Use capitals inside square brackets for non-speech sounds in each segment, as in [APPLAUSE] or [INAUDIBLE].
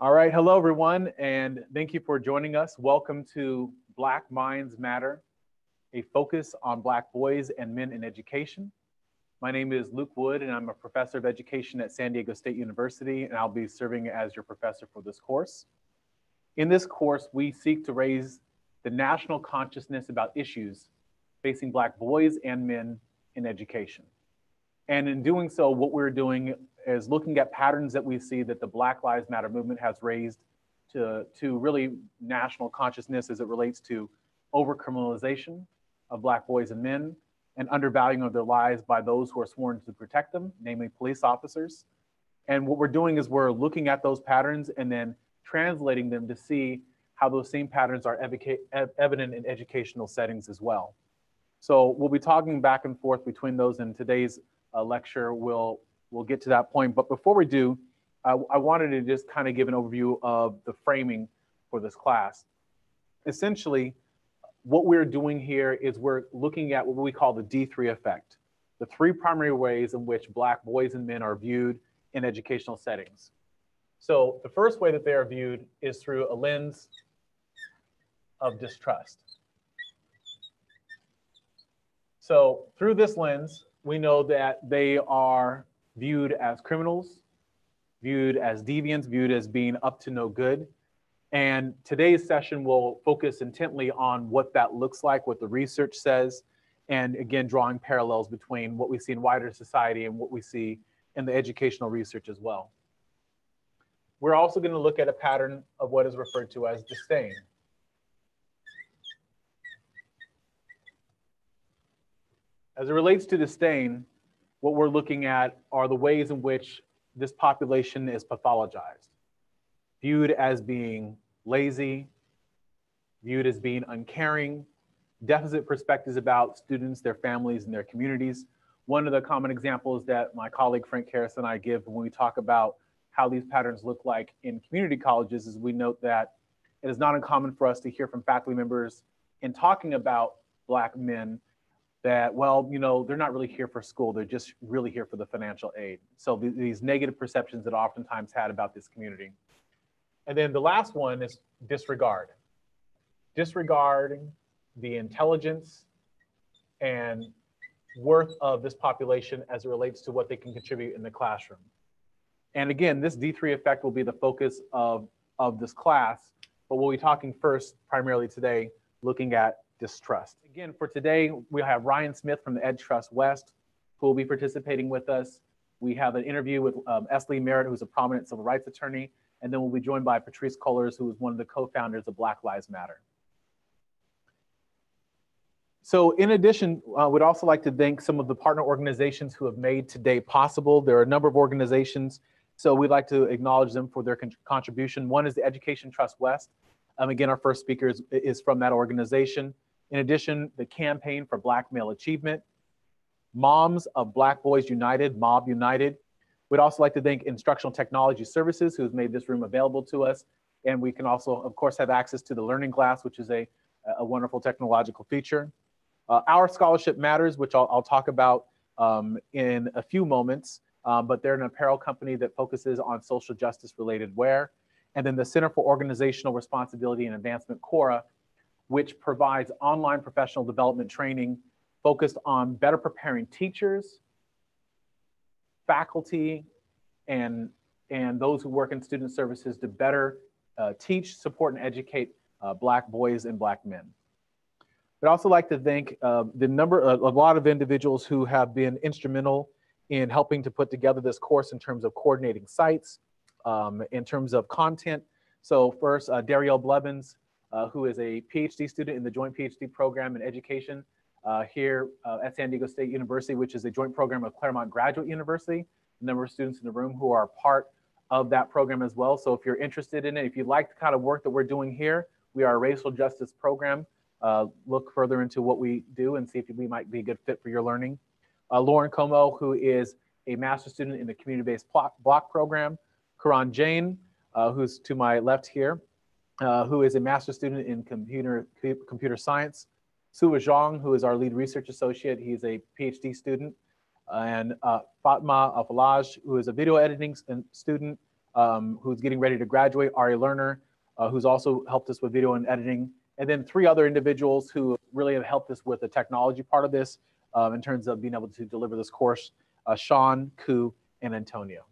All right, hello everyone, and thank you for joining us. Welcome to Black Minds Matter, a focus on Black boys and men in education. My name is Luke Wood, and I'm a professor of education at San Diego State University, and I'll be serving as your professor for this course. In this course, we seek to raise the national consciousness about issues facing Black boys and men in education. And in doing so, what we're doing is looking at patterns that we see that the Black Lives Matter movement has raised to, to really national consciousness as it relates to overcriminalization of Black boys and men and undervaluing of their lives by those who are sworn to protect them, namely police officers. And what we're doing is we're looking at those patterns and then translating them to see how those same patterns are evident in educational settings as well. So we'll be talking back and forth between those in today's uh, lecture. We'll, we'll get to that point. But before we do, I, I wanted to just kind of give an overview of the framing for this class. Essentially, what we're doing here is we're looking at what we call the D3 effect, the three primary ways in which Black boys and men are viewed in educational settings. So the first way that they are viewed is through a lens of distrust. So through this lens, we know that they are viewed as criminals, viewed as deviants, viewed as being up to no good. And today's session will focus intently on what that looks like, what the research says, and again, drawing parallels between what we see in wider society and what we see in the educational research as well. We're also going to look at a pattern of what is referred to as disdain. As it relates to disdain, what we're looking at are the ways in which this population is pathologized, viewed as being lazy, viewed as being uncaring, deficit perspectives about students, their families, and their communities. One of the common examples that my colleague Frank Harris and I give when we talk about how these patterns look like in community colleges is we note that it is not uncommon for us to hear from faculty members in talking about Black men that, well, you know, they're not really here for school. They're just really here for the financial aid. So th these negative perceptions that oftentimes had about this community. And then the last one is disregard. Disregarding the intelligence and worth of this population as it relates to what they can contribute in the classroom. And again, this D3 effect will be the focus of, of this class, but we'll be talking first primarily today, looking at distrust. Again, for today, we have Ryan Smith from the Ed Trust West, who will be participating with us. We have an interview with um, S. Lee Merritt, who's a prominent civil rights attorney, and then we'll be joined by Patrisse Cullors, who is one of the co-founders of Black Lives Matter. So in addition, uh, would also like to thank some of the partner organizations who have made today possible. There are a number of organizations, so we'd like to acknowledge them for their con contribution. One is the Education Trust West. Um, again, our first speaker is, is from that organization. In addition, the Campaign for Black Male Achievement, Moms of Black Boys United, Mob United. We'd also like to thank Instructional Technology Services, who's made this room available to us. And we can also, of course, have access to the Learning Glass, which is a, a wonderful technological feature. Uh, Our Scholarship Matters, which I'll, I'll talk about um, in a few moments, um, but they're an apparel company that focuses on social justice related wear. And then the Center for Organizational Responsibility and Advancement, CORA, which provides online professional development training focused on better preparing teachers, faculty, and, and those who work in student services to better uh, teach, support, and educate uh, Black boys and Black men. I'd also like to thank uh, the number, a, a lot of individuals who have been instrumental in helping to put together this course in terms of coordinating sites, um, in terms of content. So first, uh, Darielle Blevins, uh, who is a PhD student in the Joint PhD program in education uh, here uh, at San Diego State University, which is a joint program of Claremont Graduate University. A number of students in the room who are part of that program as well. So if you're interested in it, if you like the kind of work that we're doing here, we are a racial justice program. Uh, look further into what we do and see if we might be a good fit for your learning. Uh, Lauren Como, who is a master's student in the community-based block program. Karan Jain, uh, who's to my left here, uh, who is a master's student in computer, computer science. Suwa Zhang, who is our lead research associate, he's a PhD student. And uh, Fatma Alfalaj, who is a video editing student um, who's getting ready to graduate, Ari Lerner, uh, who's also helped us with video and editing, and then three other individuals who really have helped us with the technology part of this um, in terms of being able to deliver this course, uh, Sean, Ku, and Antonio.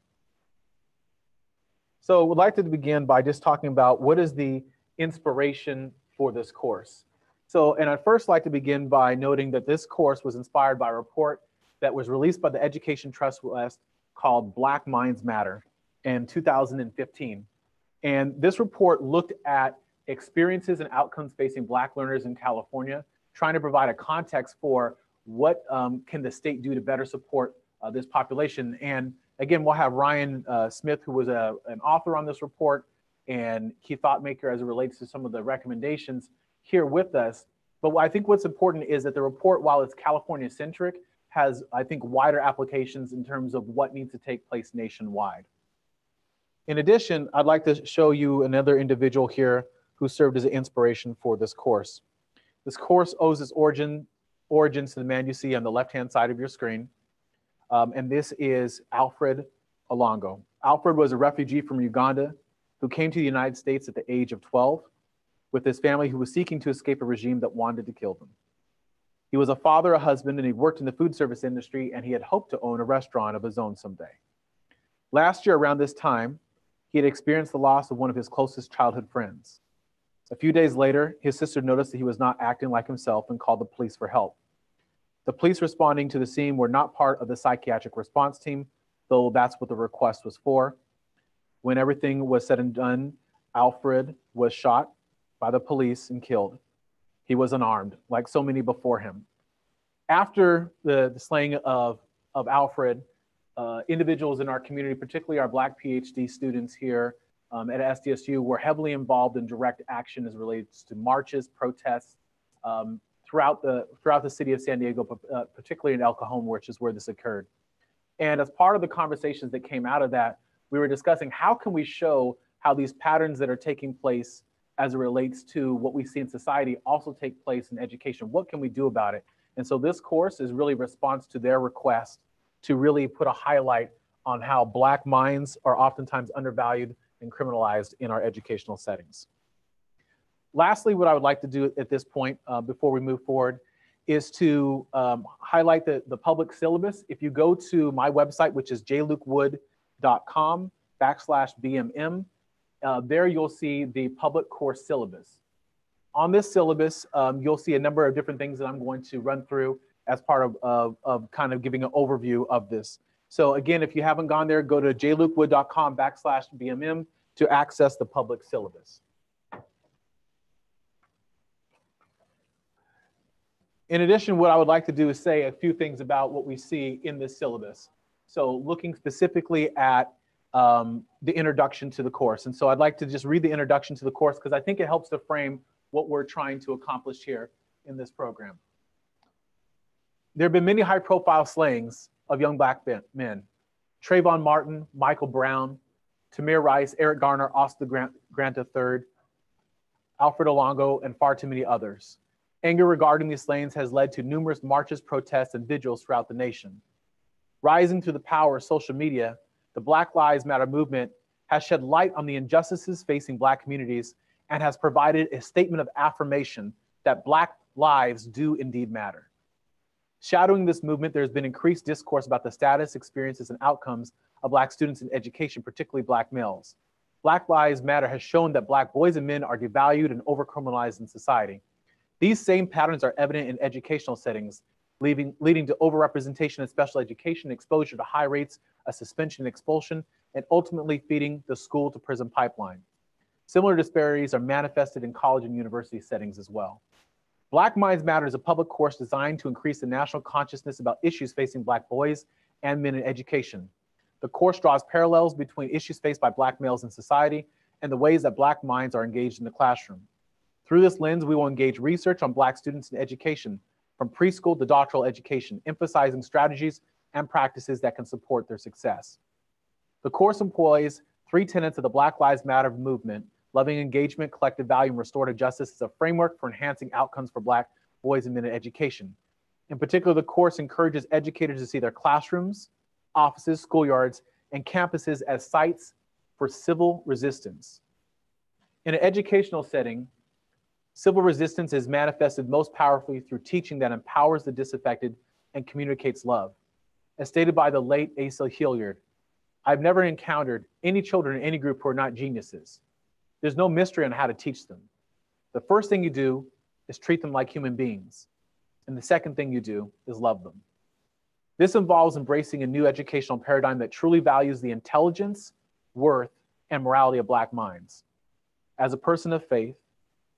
So we'd like to begin by just talking about what is the inspiration for this course. So, and I'd first like to begin by noting that this course was inspired by a report that was released by the Education Trust West called Black Minds Matter in 2015. And this report looked at experiences and outcomes facing Black learners in California, trying to provide a context for what um, can the state do to better support uh, this population. And again, we'll have Ryan uh, Smith, who was a, an author on this report and key thought maker as it relates to some of the recommendations here with us. But I think what's important is that the report, while it's California centric, has, I think, wider applications in terms of what needs to take place nationwide. In addition, I'd like to show you another individual here who served as an inspiration for this course. This course owes its origin, origins to the man you see on the left-hand side of your screen. Um, and this is Alfred Olango. Alfred was a refugee from Uganda who came to the United States at the age of 12 with his family who was seeking to escape a regime that wanted to kill them. He was a father, a husband, and he worked in the food service industry, and he had hoped to own a restaurant of his own someday. Last year, around this time, he had experienced the loss of one of his closest childhood friends. A few days later, his sister noticed that he was not acting like himself and called the police for help. The police responding to the scene were not part of the psychiatric response team, though that's what the request was for. When everything was said and done, Alfred was shot by the police and killed. He was unarmed, like so many before him. After the, the slaying of, of Alfred, uh, individuals in our community, particularly our Black PhD students here um, at SDSU, were heavily involved in direct action as relates to marches, protests um, throughout the throughout the city of San Diego, uh, particularly in El Cajon, which is where this occurred. And as part of the conversations that came out of that, we were discussing how can we show how these patterns that are taking place as it relates to what we see in society also take place in education. What can we do about it? And so this course is really response to their request to really put a highlight on how Black minds are oftentimes undervalued and criminalized in our educational settings. Lastly, what I would like to do at this point uh, before we move forward is to um, highlight the, the public syllabus. If you go to my website, which is jlukewood.com backslash BMM, uh, there you'll see the public course syllabus. On this syllabus, um, you'll see a number of different things that I'm going to run through as part of, of, of, kind of giving an overview of this. So again, if you haven't gone there, go to jlukewood.com backslash BMM to access the public syllabus. In addition, what I would like to do is say a few things about what we see in this syllabus. So looking specifically at um, the introduction to the course. And so I'd like to just read the introduction to the course because I think it helps to frame what we're trying to accomplish here in this program. There have been many high profile slayings of young black men. Trayvon Martin, Michael Brown, Tamir Rice, Eric Garner, Oscar Grant, Grant III, Alfred Olango, and far too many others. Anger regarding these slayings has led to numerous marches, protests, and vigils throughout the nation. Rising to the power of social media, the Black Lives Matter movement has shed light on the injustices facing Black communities and has provided a statement of affirmation that Black lives do indeed matter. Shadowing this movement, there's been increased discourse about the status, experiences, and outcomes of Black students in education, particularly Black males. Black Lives Matter has shown that Black boys and men are devalued and overcriminalized in society. These same patterns are evident in educational settings, leaving, leading to overrepresentation in special education, exposure to high rates of suspension and expulsion, and ultimately feeding the school to prison pipeline. Similar disparities are manifested in college and university settings as well. Black Minds Matter is a public course designed to increase the national consciousness about issues facing Black boys and men in education. The course draws parallels between issues faced by Black males in society and the ways that Black minds are engaged in the classroom. Through this lens, we will engage research on Black students in education from preschool to doctoral education, emphasizing strategies and practices that can support their success. The course employs three tenets of the Black Lives Matter movement, loving engagement, collective value, and restorative justice as a framework for enhancing outcomes for Black boys and men in education. In particular, the course encourages educators to see their classrooms, offices, schoolyards, and campuses as sites for civil resistance. In an educational setting, civil resistance is manifested most powerfully through teaching that empowers the disaffected and communicates love. As stated by the late Asa Hilliard, I've never encountered any children in any group who are not geniuses. There's no mystery on how to teach them. The first thing you do is treat them like human beings. And the second thing you do is love them. This involves embracing a new educational paradigm that truly values the intelligence, worth, and morality of Black minds. As a person of faith,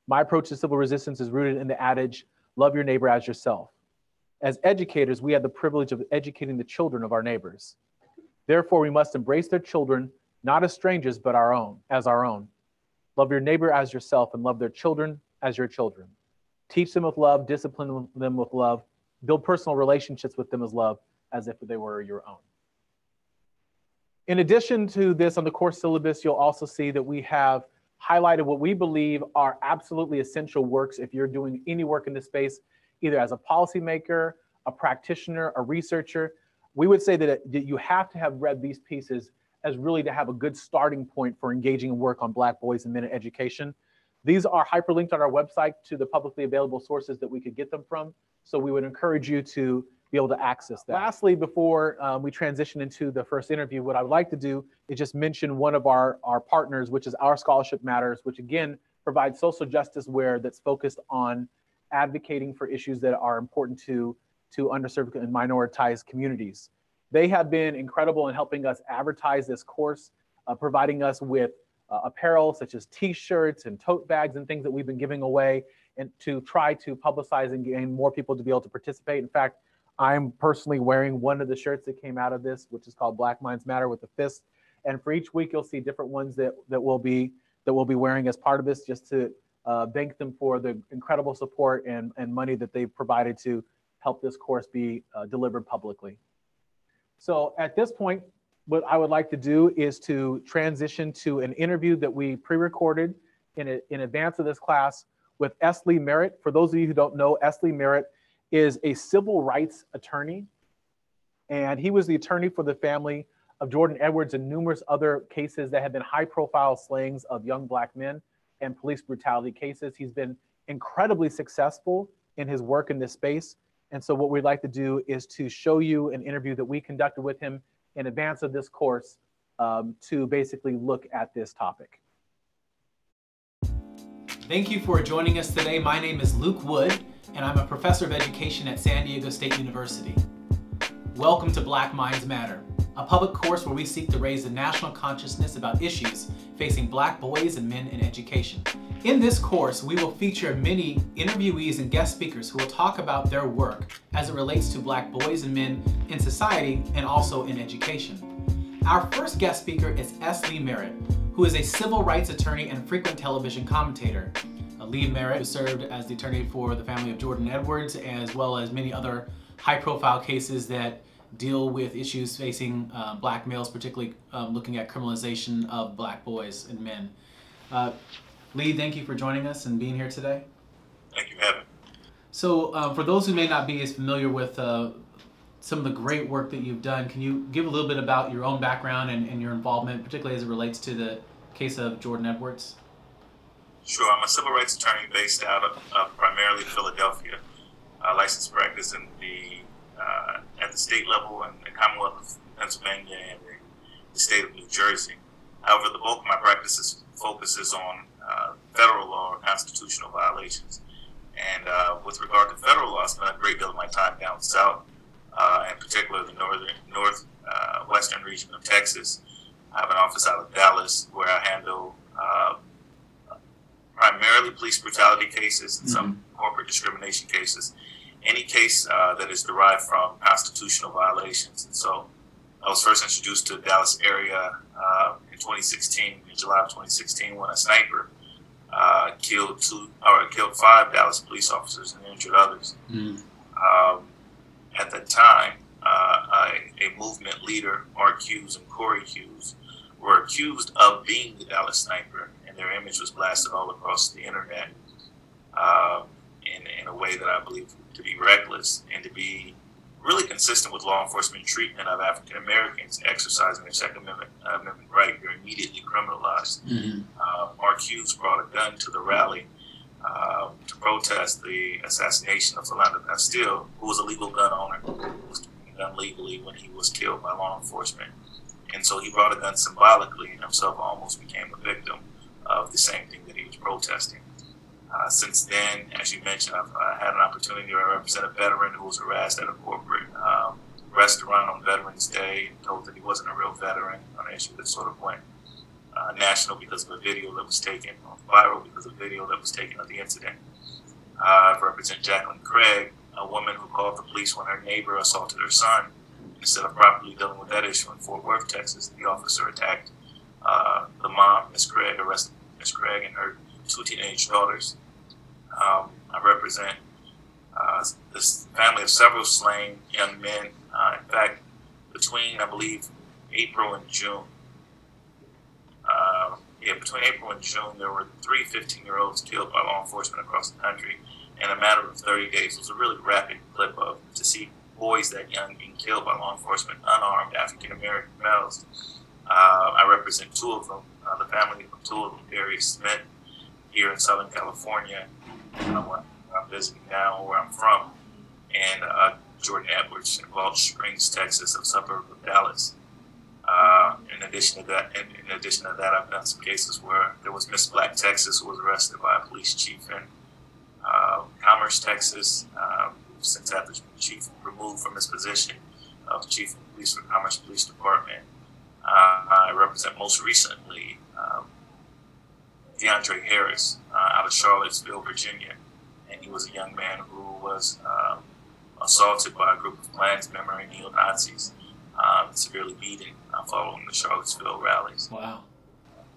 my approach to civil resistance is rooted in the adage love your neighbor as yourself. As educators, we have the privilege of educating the children of our neighbors. Therefore, we must embrace their children, not as strangers, but our own, as our own. Love your neighbor as yourself and love their children as your children. Teach them with love, discipline them with love, build personal relationships with them as love, as if they were your own. In addition to this on the course syllabus, you'll also see that we have highlighted what we believe are absolutely essential works if you're doing any work in this space, either as a policymaker, a practitioner, a researcher. We would say that, you have to have read these pieces as really to have a good starting point for engaging in work on Black boys and men in education. These are hyperlinked on our website to the publicly available sources that we could get them from. So we would encourage you to be able to access that. Lastly, before um, we transition into the first interview, what I would like to do is just mention one of our, our partners, which is Our Scholarship Matters, which again provides social justice wear that's focused on advocating for issues that are important to, to underserved and minoritized communities. They have been incredible in helping us advertise this course, uh, providing us with uh, apparel such as t-shirts and tote bags and things that we've been giving away and to try to publicize and gain more people to be able to participate. In fact, I'm personally wearing one of the shirts that came out of this, which is called Black Minds Matter with the fist. And for each week, you'll see different ones that that will be that we'll be wearing as part of this, just to uh, thank them for the incredible support and and money that they've provided to help this course be uh, delivered publicly. So at this point, what I would like to do is to transition to an interview that we pre-recorded in, a, in advance of this class with S. Lee Merritt. For those of you who don't know, S. Lee Merritt is a civil rights attorney, and he was the attorney for the family of Jordan Edwards and numerous other cases that have been high profile slayings of young black men and police brutality cases. He's been incredibly successful in his work in this space. And so, what we'd like to do is to show you an interview that we conducted with him in advance of this course um, to basically look at this topic. Thank you for joining us today. My name is Luke Wood and I'm a professor of education at San Diego State University. Welcome to Black Minds Matter, a public course where we seek to raise the national consciousness about issues facing black boys and men in education. In this course, we will feature many interviewees and guest speakers who will talk about their work as it relates to black boys and men in society and also in education. Our first guest speaker is S. Lee Merritt, who is a civil rights attorney and frequent television commentator. Lee Merritt, who served as the attorney for the family of Jordan Edwards, as well as many other high-profile cases that deal with issues facing uh, black males, particularly um, looking at criminalization of black boys and men. Uh, Lee, thank you for joining us and being here today. Thank you, Evan. So, uh, for those who may not be as familiar with uh, some of the great work that you've done, can you give a little bit about your own background and, and your involvement, particularly as it relates to the case of Jordan Edwards? Sure, I'm a civil rights attorney based out of uh, primarily Philadelphia, uh, licensed practice in the uh, at the state level in the Commonwealth of Pennsylvania and the state of New Jersey. However, the bulk of my practice focuses on uh, federal law or constitutional violations. And uh, with regard to federal law, I spent a great deal of my time down south, uh, in particular the northern north western region of Texas. I have an office out of Dallas where I handle primarily police brutality cases and mm-hmm. some corporate discrimination cases. Any case uh, that is derived from constitutional violations. And so I was first introduced to the Dallas area uh, in 2016, in July of 2016, when a sniper uh, killed two or killed five Dallas police officers and injured others. Mm. Um, at the time, uh, a, a, movement leader, Mark Hughes and Corey Hughes, were accused of being the Dallas sniper and their image was blasted all across the internet um, in, in a way that I believe to be reckless and to be really consistent with law enforcement treatment of African Americans exercising their Second Amendment, uh, Amendment right. You're immediately criminalized. Mm-hmm. Uh, Mark Hughes brought a gun to the rally uh, to protest the assassination of Philando Castile, who was a legal gun owner, who was gun legally when he was killed by law enforcement. And so he brought a gun symbolically and himself almost became a victim of the same thing that he was protesting. Uh, since then, as you mentioned, I've uh, had an opportunity to represent a veteran who was harassed at a corporate um, restaurant on Veterans Day and told that he wasn't a real veteran on an issue that sort of went uh, national because of a video that was taken, viral because of a video that was taken of the incident. Uh, I represent Jacqueline Craig, a woman who called the police when her neighbor assaulted her son. Instead of properly dealing with that issue in Fort Worth, Texas, the officer attacked uh, the mom, Miss Craig, arrested Miss Craig and her two teenage daughters. Um, I represent uh, this family of several slain young men. Uh, in fact, between, I believe, April and June, uh, yeah, between April and June, there were three 15 year olds killed by law enforcement across the country in a matter of 30 days. It was a really rapid clip of to see boys that young being killed by law enforcement, unarmed African American males. Uh, I represent two of them, uh, the family of two of them, Darius Smith, here in Southern California, uh, where I'm visiting now, where I'm from, and uh, Jordan Edwards in Balch Springs, Texas, a suburb of Dallas. Uh, in addition to that, in, in, addition to that, I've done some cases where there was Miss Black Texas who was arrested by a police chief in uh, Commerce, Texas. Um, since after the chief removed from his position of chief of police for Commerce Police Department, I represent most recently um, DeAndre Harris uh, out of Charlottesville, Virginia, and he was a young man who was um, assaulted by a group of Klansmen and neo Nazis, um, severely beaten uh, following the Charlottesville rallies. Wow.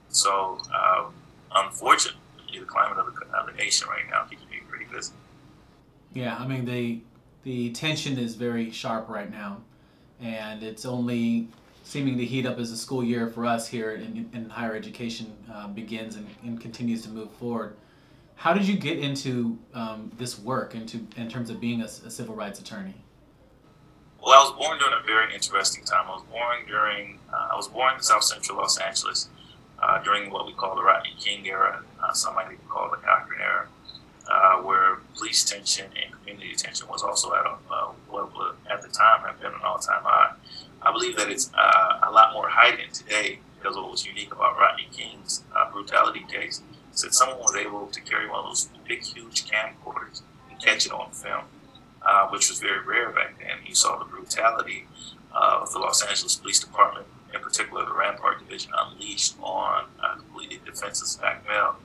So, um, unfortunately, the climate of the, of the nation right now keeps me pretty busy. Yeah, I mean the the tension is very sharp right now, and it's only seeming to heat up as the school year for us here in, in higher education uh, begins and, and, continues to move forward. How did you get into um, this work, into in terms of being a, a, civil rights attorney? Well, I was born during a very interesting time. I was born during uh, I was born in South Central Los Angeles uh, during what we call the Rodney King era. Uh, some might even call the Cochran era, uh, where police tension and community tension was also at a, uh, what at the time have been an all-time high. I believe that it's uh, a lot more heightened today because what was unique about Rodney King's uh, brutality case is that someone was able to carry one of those big, huge camcorders and catch it on film, uh, which was very rare back then. You saw the brutality of the Los Angeles Police Department, in particular the Rampart Division, unleashed on a completely defenseless black male.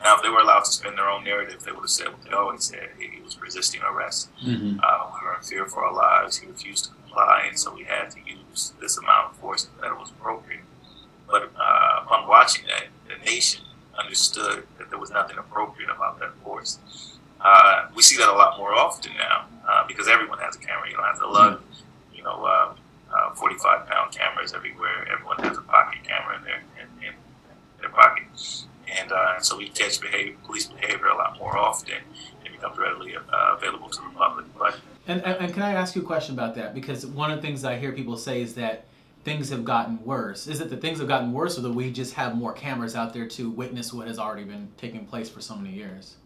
Now, if they were allowed to spin their own narrative, they would have said what they always said. He was resisting arrest. Mm-hmm. Uh, we were in fear for our lives. He refused to comply, and so we had to use this amount of force that was appropriate. But uh, upon watching that, the nation understood that there was nothing appropriate about that force. Uh, we see that a lot more often now uh, because everyone has a camera. You don't have to love, you know, uh, uh, 45 pound cameras everywhere. Everyone has a pocket camera in their in, in their pocket, and uh, so we catch behavior, police behavior a lot more often. It becomes readily available to the public, but and, and, can I ask you a question about that? Because one of the things I hear people say is that things have gotten worse. Is it that things have gotten worse, or that we just have more cameras out there to witness what has already been taking place for so many years?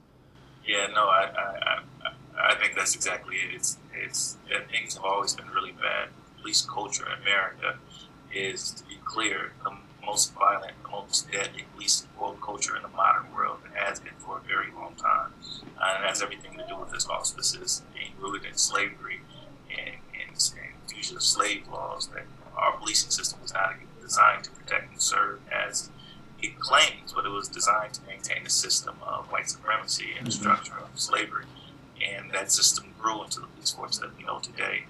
Yeah, no, I, I, I, I think that's exactly it. It's, it's things have always been really bad. Police culture in America is, to be clear, um, the most violent, the most deadly police culture in the modern world. Has been for a very long time, uh, and it has everything to do with its auspices being rooted in slavery and, and, and fugitive slave laws. That our policing system was not designed to protect and serve as it claims, but it was designed to maintain a system of white supremacy and the mm-hmm. structure of slavery. And that system grew into the police force that we know today.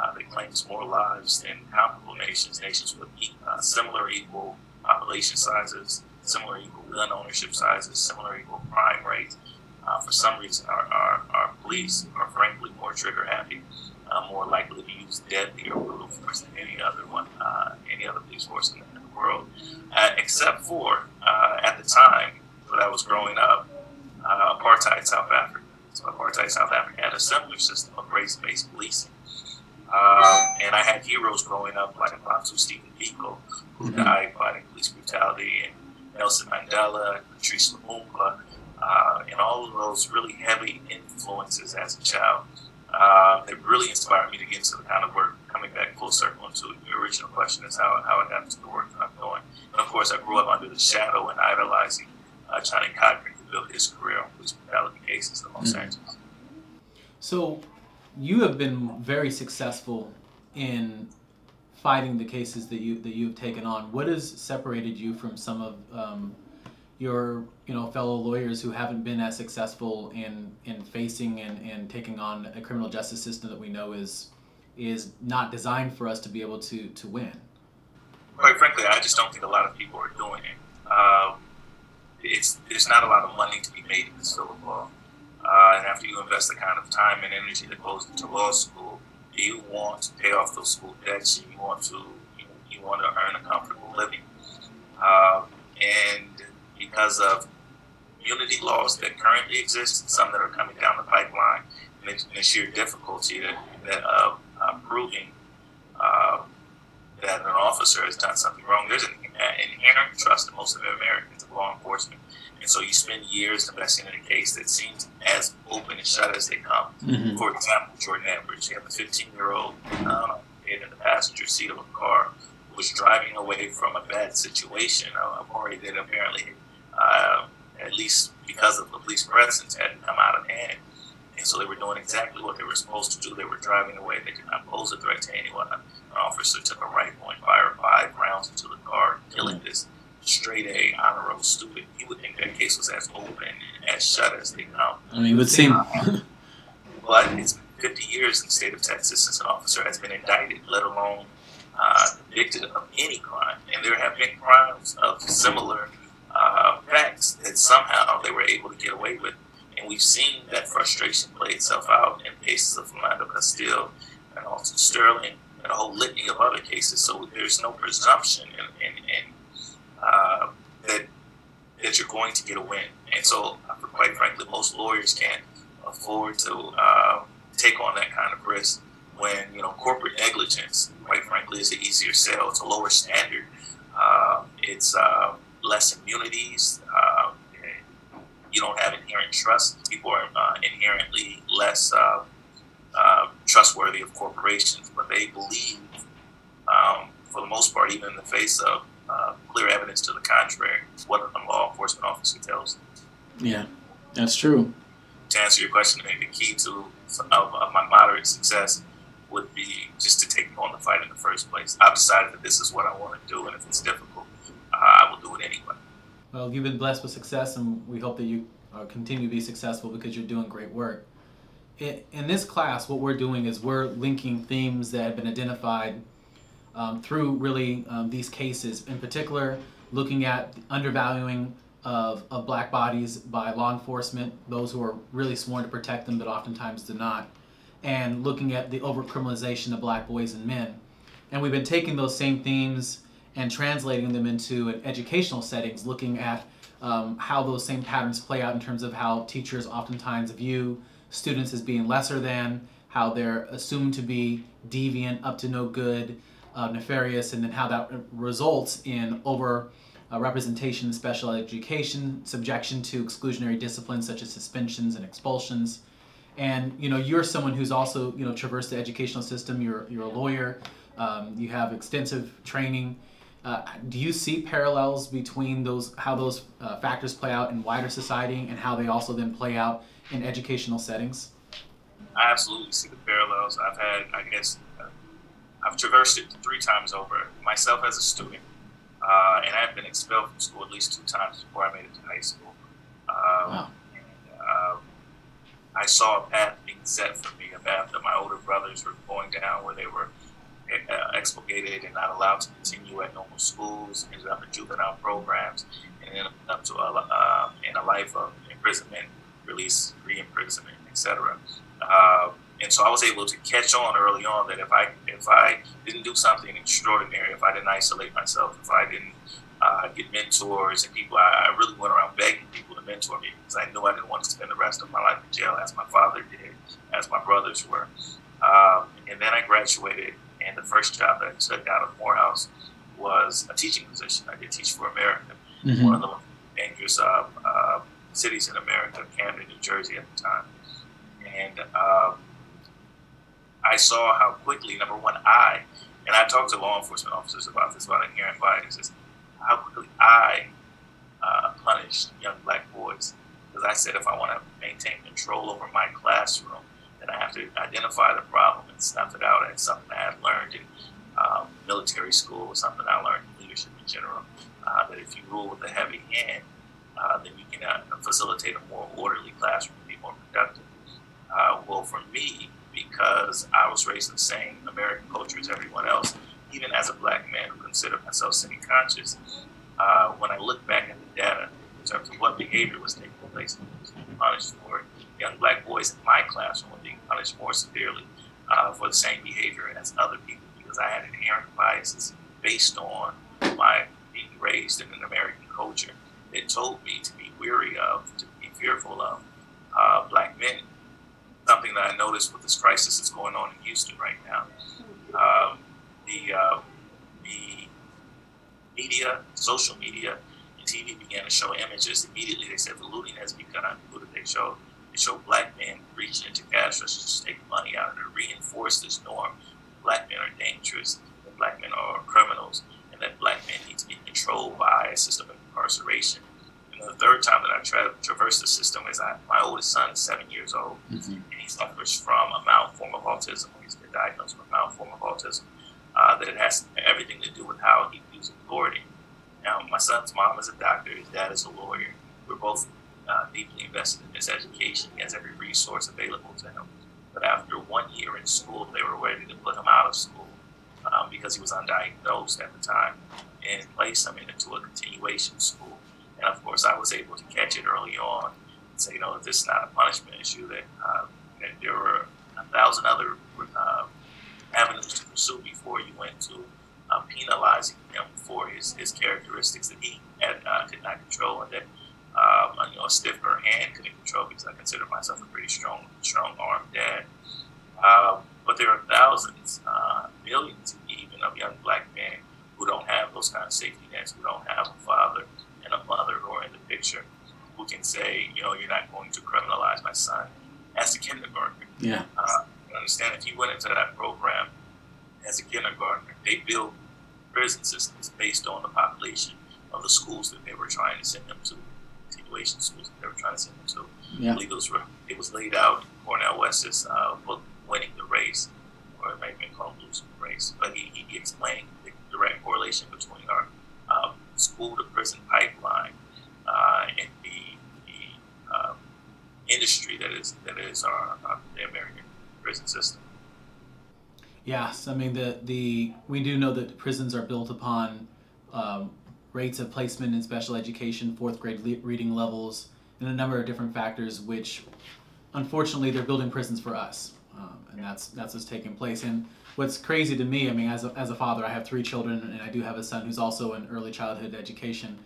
Uh, that claims more lives than comparable nations, nations with uh, similar equal population sizes, similar equal gun ownership sizes, similar equal crime rates. Uh, for some reason, our, our, our, police are frankly more trigger happy, uh, more likely to use deadly or brutal force than any other one, uh, any other police force in the, world. Uh, except for at the time that I was growing up, apartheid South Africa. So apartheid South Africa had a similar system of race-based policing. Um, and I had heroes growing up like Bantu Stephen Biko, who mm-hmm. died fighting police brutality, and Nelson Mandela, Patrice Lumumba, uh, and all of those really heavy influences as a child. Uh, it really inspired me to get into the kind of work, coming back full circle into the original question is how, how I got into the work that I'm doing. And of course, I grew up under the shadow and idolizing uh, Johnnie Cochran, who built his career on police brutality cases in Los mm-hmm. Angeles. So, you have been very successful in fighting the cases that you that you've taken on. What has separated you from some of um, your you know fellow lawyers who haven't been as successful in in facing and, and taking on a criminal justice system that we know is is not designed for us to be able to to win. Quite frankly, I just don't think a lot of people are doing it. Um, it's there's not a lot of money to be made in field of law, uh, and after you invest the kind of time and energy that goes into law school, you want to pay off those school debts. You want to you, you want to earn a comfortable living, um, and because of immunity laws that currently exist and some that are coming down the pipeline, and the sheer difficulty that, that uh, uh, proving uh, that an officer has done something wrong. There's an, inherent trust in most of Americans of law enforcement. And so you spend years investing in a case that seems as open and shut as they come. Mm-hmm. For example, Jordan Edwards, you have a 15 year old um, in the passenger seat of a car who was driving away from a bad situation, a, a party that apparently uh, at least because of the police presence, hadn't come out of hand. And so they were doing exactly what they were supposed to do. They were driving away. They did not pose a threat to anyone. An officer took a rifle and fired five rounds into the car, killing mm-hmm. this straight A honor roll student. You would think that case was as open and as shut as they come. I mean, it would seem. [LAUGHS] but it's been 50 years in the state of Texas since an officer has been indicted, let alone uh, convicted of any crime. And there have been crimes of similar uh, facts that somehow they were able to get away with. And we've seen that frustration play itself out in cases of Philando Castile and Alton Sterling and a whole litany of other cases. So there's no presumption in, in, in uh, that that you're going to get a win. And so, quite frankly, most lawyers can't afford to uh, take on that kind of risk when you know corporate negligence, quite frankly, is an easier sell. It's a lower standard. Uh, it's uh, less immunities. Uh, you don't have inherent trust. People are uh, inherently less uh, uh, trustworthy of corporations, but they believe, um, for the most part, even in the face of uh, clear evidence to the contrary, what a law enforcement officer tells them. Yeah, that's true. To answer your question, maybe the key to of, of my moderate success would be just to take on the fight in the first place. I've decided that this is what I want to do, and if it's difficult, I will do it anyway. Well, you've been blessed with success, and we hope that you uh, continue to be successful because you're doing great work. In this class, what we're doing is we're linking themes that have been identified um, through really um, these cases. In particular, looking at undervaluing of, of black bodies by law enforcement, those who are really sworn to protect them but oftentimes do not, and looking at the overcriminalization of black boys and men. And we've been taking those same themes and translating them into educational settings, looking at um, how those same patterns play out in terms of how teachers oftentimes view students as being lesser than, how they're assumed to be deviant, up to no good, uh, nefarious, and then how that results in over uh, representation in special education, subjection to exclusionary disciplines such as suspensions and expulsions. And you know, you're someone who's also you know traversed the educational system. You're you're a lawyer. Um, you have extensive training uh, do you see parallels between those how those uh, factors play out in wider society and how they also then play out in educational settings? I absolutely see the parallels. I've had, I guess, I've traversed it three times over myself as a student, uh, and I've been expelled from school at least two times before I made it to high school. Um, wow. and, um, I saw a path being set for me, a path that my older brothers were going down, where they were uh, expurgated and not allowed to continue at normal schools, ended up in juvenile programs, and ended up to a, uh, in a life of imprisonment, release, re-imprisonment, etc. Uh, and so I was able to catch on early on that if I if I didn't do something extraordinary, if I didn't isolate myself, if I didn't uh, get mentors and people, I, I, really went around begging people to mentor me because I knew I didn't want to spend the rest of my life in jail as my father did, as my brothers were. Um, and then I graduated and the first job that I took out of Morehouse was a teaching position. I did teach for America. mm-hmm. one of the most dangerous uh, uh, cities in America, Camden, New Jersey at the time. And um, I saw how quickly, number one, I, and I talked to law enforcement officers about this, about inherent bias, is how quickly I uh, punished young black boys. Because I said if I want to maintain control over my classroom, then I have to identify the problem and snuff it out. It's something I had learned in um, military school, or something I learned in leadership in general. Uh, that if you rule with a heavy hand, uh, then you can uh, facilitate a more orderly classroom and be more productive. Uh, well, for me, because I was raised in the same American culture as everyone else, even as a black man who considered myself semi-conscious, uh, when I look back at the data in terms of what behavior was taking place, was being punished for young black boys in my classroom were being punished more severely uh, for the same behavior as other people because I had inherent biases based on my being raised in an American culture that told me to be weary of, to be fearful of uh, black men. Something that I noticed with this crisis that's going on in Houston right now. Um, the, uh, the media, social media, and TV began to show images. Immediately, they said the looting has begun. Who did they show? They showed black men reaching into cash registers to take money out and to reinforce this norm. Black men are dangerous, black men are criminals, and that black men need to be controlled by a system of incarceration. The third time that I tra- traversed the system is I, my oldest son is seven years old, mm-hmm. and he suffers from a mild form of autism. He's been diagnosed with a mild form of autism uh, that it has everything to do with how he views authority. Now, my son's mom is a doctor, his dad is a lawyer. We're both uh, deeply invested in his education. He has every resource available to him. But after one year in school, they were ready to put him out of school um, because he was undiagnosed at the time and place him into a continuation school. Course, I was able to catch it early on and say, you know, this is not a punishment issue, that, uh, that there were a thousand other uh, avenues to pursue before you went to uh, penalizing him for his, his characteristics that he had, uh, could not control and that um, you know, a stiffer hand couldn't control because I consider myself a pretty strong, strong armed dad. Um, but there are thousands, uh, millions even of young black men who don't have those kind of safety nets, who don't have a father and a mother who are in the picture, who can say, you know, you're not going to criminalize my son as a kindergartner. Yeah. Uh, understand if you went into that program as a kindergartner, they built prison systems based on the population of the schools that they were trying to send them to continuation schools that they were trying to send them to. Yeah. I believe it was, it was laid out in Cornel West's uh, book, Winning the Race, or it might have been called Losing the Race. But he, he explained the direct correlation between our uh, school to prison pipeline uh, and the, the um, industry that is that is our, our the American prison system. Yes, I mean the the we do know that prisons are built upon um, rates of placement in special education, fourth grade le- reading levels, and a number of different factors, which unfortunately they're building prisons for us, um, and that's that's what's taking place. And what's crazy to me, I mean, as a, as a father, I have three children, and I do have a son who's also in early childhood education,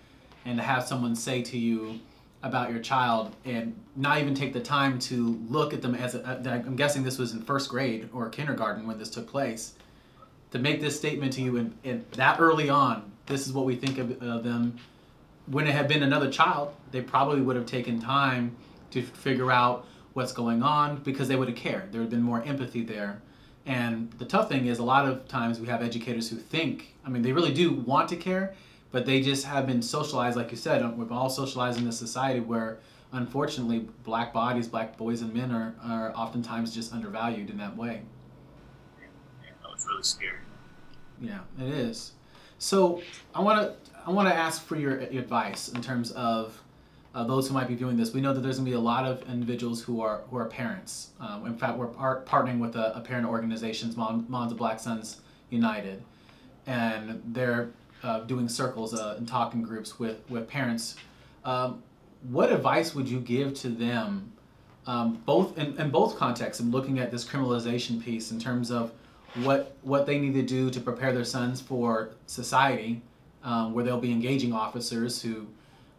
and to have someone say to you about your child and not even take the time to look at them as I'm guessing this was in first grade or kindergarten when this took place, to make this statement to you and, in that early on this is what we think of, of them. When it had been another child, they probably would have taken time to figure out what's going on because they would have cared. There would have been more empathy there. And the tough thing is, a lot of times we have educators who think, I mean, they really do want to care, but they just have been socialized, like you said, we've all socialized in this society where unfortunately black bodies, black boys and men are, are oftentimes just undervalued in that way. Yeah, that was really scary. Yeah, it is. So I want to I want to ask for your advice in terms of uh, those who might be viewing this. We know that there's going to be a lot of individuals who are who are parents. Um, in fact, we're part, partnering with a, a parent organizations, Mom, Moms of Black Sons United, and they're uh, doing circles uh, and talking groups with with parents. Um, what advice would you give to them, um, both in, in both contexts, and looking at this criminalization piece in terms of what what they need to do to prepare their sons for society, um, where they'll be engaging officers who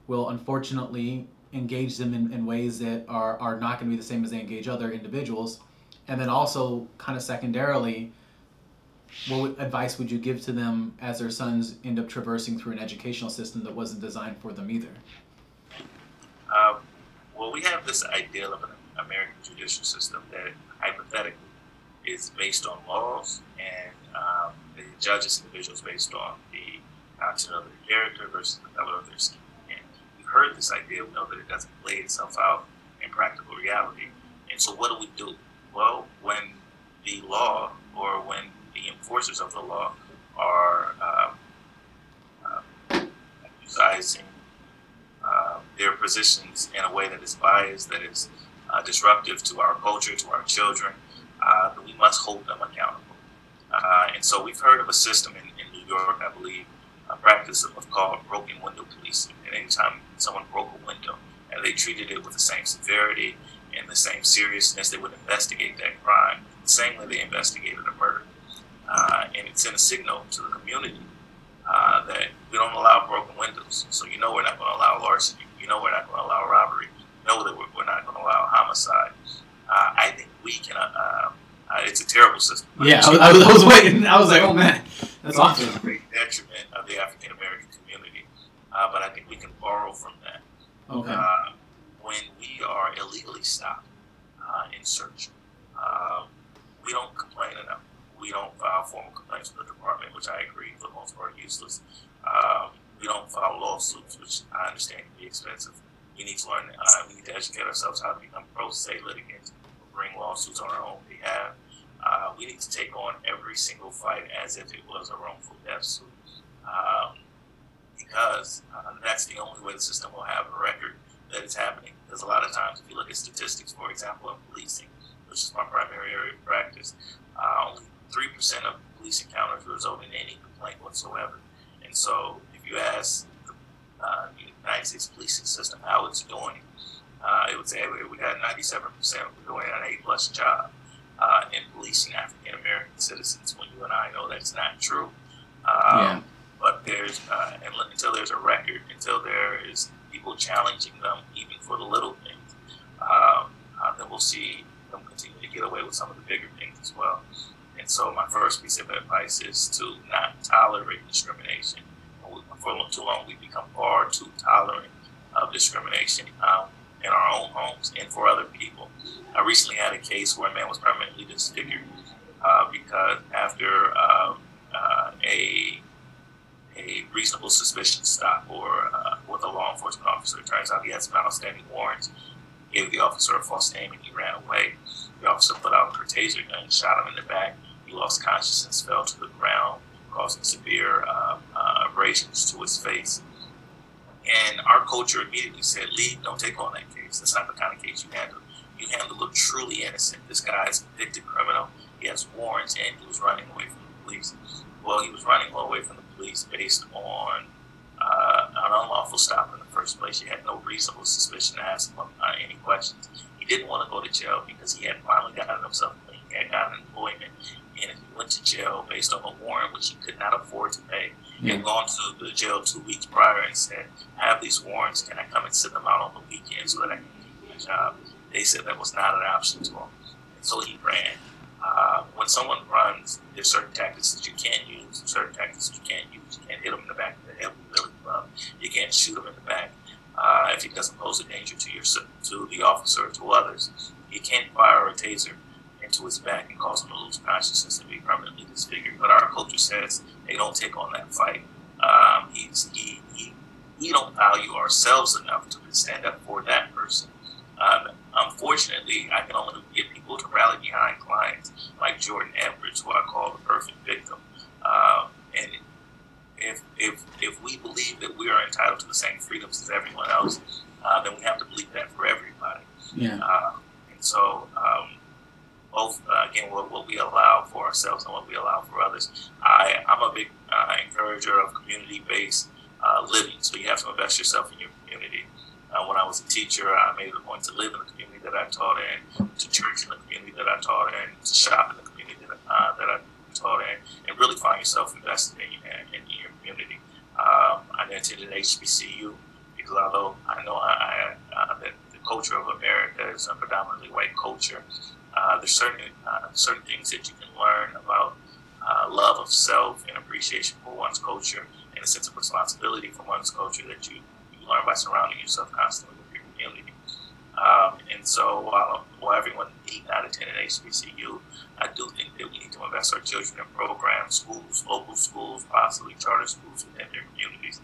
will unfortunately engage them in, in ways that are, are not going to be the same as they engage other individuals. And then also, kind of secondarily, what advice would you give to them as their sons end up traversing through an educational system that wasn't designed for them either? Um, well, we have this ideal of an American judicial system that hypothetically is based on laws and um, it judges individuals based on the content of their character versus the color of their skin. And we've heard this idea, we know that it doesn't play itself out in practical reality. And so, what do we do? Well, when the law or when enforcers of the law are um, uh, exercising uh, their positions in a way that is biased, that is uh, disruptive to our culture, to our children, uh, we must hold them accountable. Uh, and so we've heard of a system in, in New York, I believe, a practice of called broken window policing. And anytime someone broke a window and they treated it with the same severity and the same seriousness, they would investigate that crime the same way they investigated a murder. Uh, and it sent a signal to the community uh, that we don't allow broken windows. So you know we're not going to allow larceny. You know we're not going to allow robbery. You know that we're, we're not going to allow homicide. Uh, I think we can. Uh, uh, it's a terrible system. Yeah, I was, I was, waiting. I was like, oh man, that's awesome. It's a great detriment of the African American community, uh, but I think we can borrow from that. Okay. Uh, when we are illegally stopped in search, um, we don't complain enough. We don't file formal complaints with the department, which I agree for the most part useless. Um, we don't file lawsuits, which I understand can be expensive. We need to learn. Uh, we need to educate ourselves how to become pro se litigants, bring lawsuits on our own behalf. Uh, we need to take on every single fight as if it was a wrongful death suit, um, because uh, that's the only way the system will have a record that it's happening. Because a lot of times, if you look at statistics, for example, in policing, which is my primary area of practice, uh, only three percent of police encounters result in any complaint whatsoever. And so, if you ask uh, the United States policing system how it's doing, uh, it would say we got 97% we're doing an A plus job uh, in policing African American citizens. When you and I know that's not true. Um, yeah. But there's uh, until there's a record, until there is people challenging them, even for the little things, um, uh, then we'll see them continue to get away with some of the bigger things as well. And so, my first piece of advice is to not tolerate discrimination for too long, we become far too tolerant of discrimination um, in our own homes and for other people. I recently had a case where a man was permanently disfigured uh, because after um, uh, a a reasonable suspicion stop or uh, with a law enforcement officer. It turns out he had some outstanding warrants. Gave the officer a false name and he ran away. The officer put out a taser gun, and shot him in the back. He lost consciousness, fell to the ground causing severe uh, uh, abrasions to his face. And our culture immediately said, Leave, don't take on that case. That's not the kind of case you handle. You handle a truly innocent. This guy is a convicted criminal. He has warrants and he was running away from the police. Well, he was running away from the police based on uh, an unlawful stop in the first place. You had no reasonable suspicion to ask him uh, any questions. He didn't want to go to jail because he had finally gotten himself clean. He had gotten employment he went to jail based on a warrant which he could not afford to pay, yeah. and gone to the jail two weeks prior and said, I have these warrants, can I come and sit them out on the weekend so that I can keep my job? They said that was not an option to him. And so he ran. Uh, when someone runs, there's certain tactics that you can't use, certain tactics that you can't use. You can't hit them in the back of the head with a billy club. You can't shoot him in the back uh, if he doesn't pose a danger to your to the officer or to others. You can't fire a taser into his back and cause him to lose consciousness and be disfigured. But our culture says they don't take on that fight. Um, he's, he, he, we don't value ourselves enough to stand up for that person. Um, unfortunately, I can only get people to rally behind clients like Jordan Edwards, who I call the perfect victim. Um, and if, if, if we believe that we are entitled to the same freedoms as everyone else, uh, then we have to believe that for everybody. Yeah. Uh, and so, um, both uh, again we allow for ourselves and what we allow for others. I, I'm a big uh, encourager of community-based uh, living, so you have to invest yourself in your community. Uh, when I was a teacher, I made it a point to live in the community that I taught in, to church in the community that I taught in, to shop in the community that, uh, that I taught in, and really find yourself invested in, in, in your community. Um, I attended HBCU because although I know I, I, uh, that the culture of America is a predominantly white culture, uh, there's certain uh, certain things that you can learn about uh, love of self and appreciation for one's culture and a sense of responsibility for one's culture that you, you learn by surrounding yourself constantly with your community. Um, and so while, while everyone need not attend an HBCU, I do think that we need to invest our children in programs, schools, local schools, possibly charter schools within their communities,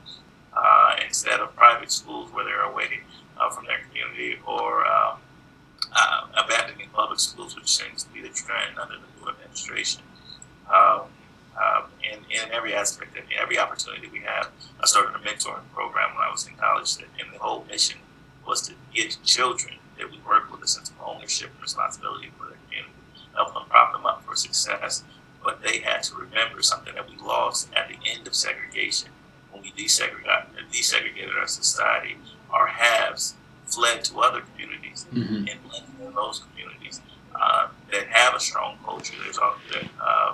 uh, instead of private schools where they're away uh, from their community or um, uh, abandoning public schools, which seems to be the trend under the new administration. Um, um, in, every aspect, in every opportunity we have, I started a mentoring program when I was in college, and the whole mission was to get children that we work with a sense of ownership and responsibility for their community, help them prop them up for success. But they had to remember something that we lost at the end of segregation. When we desegregated, desegregated our society, our haves fled to other communities mm-hmm. and living in those communities uh, that have a strong culture there's all, that, uh,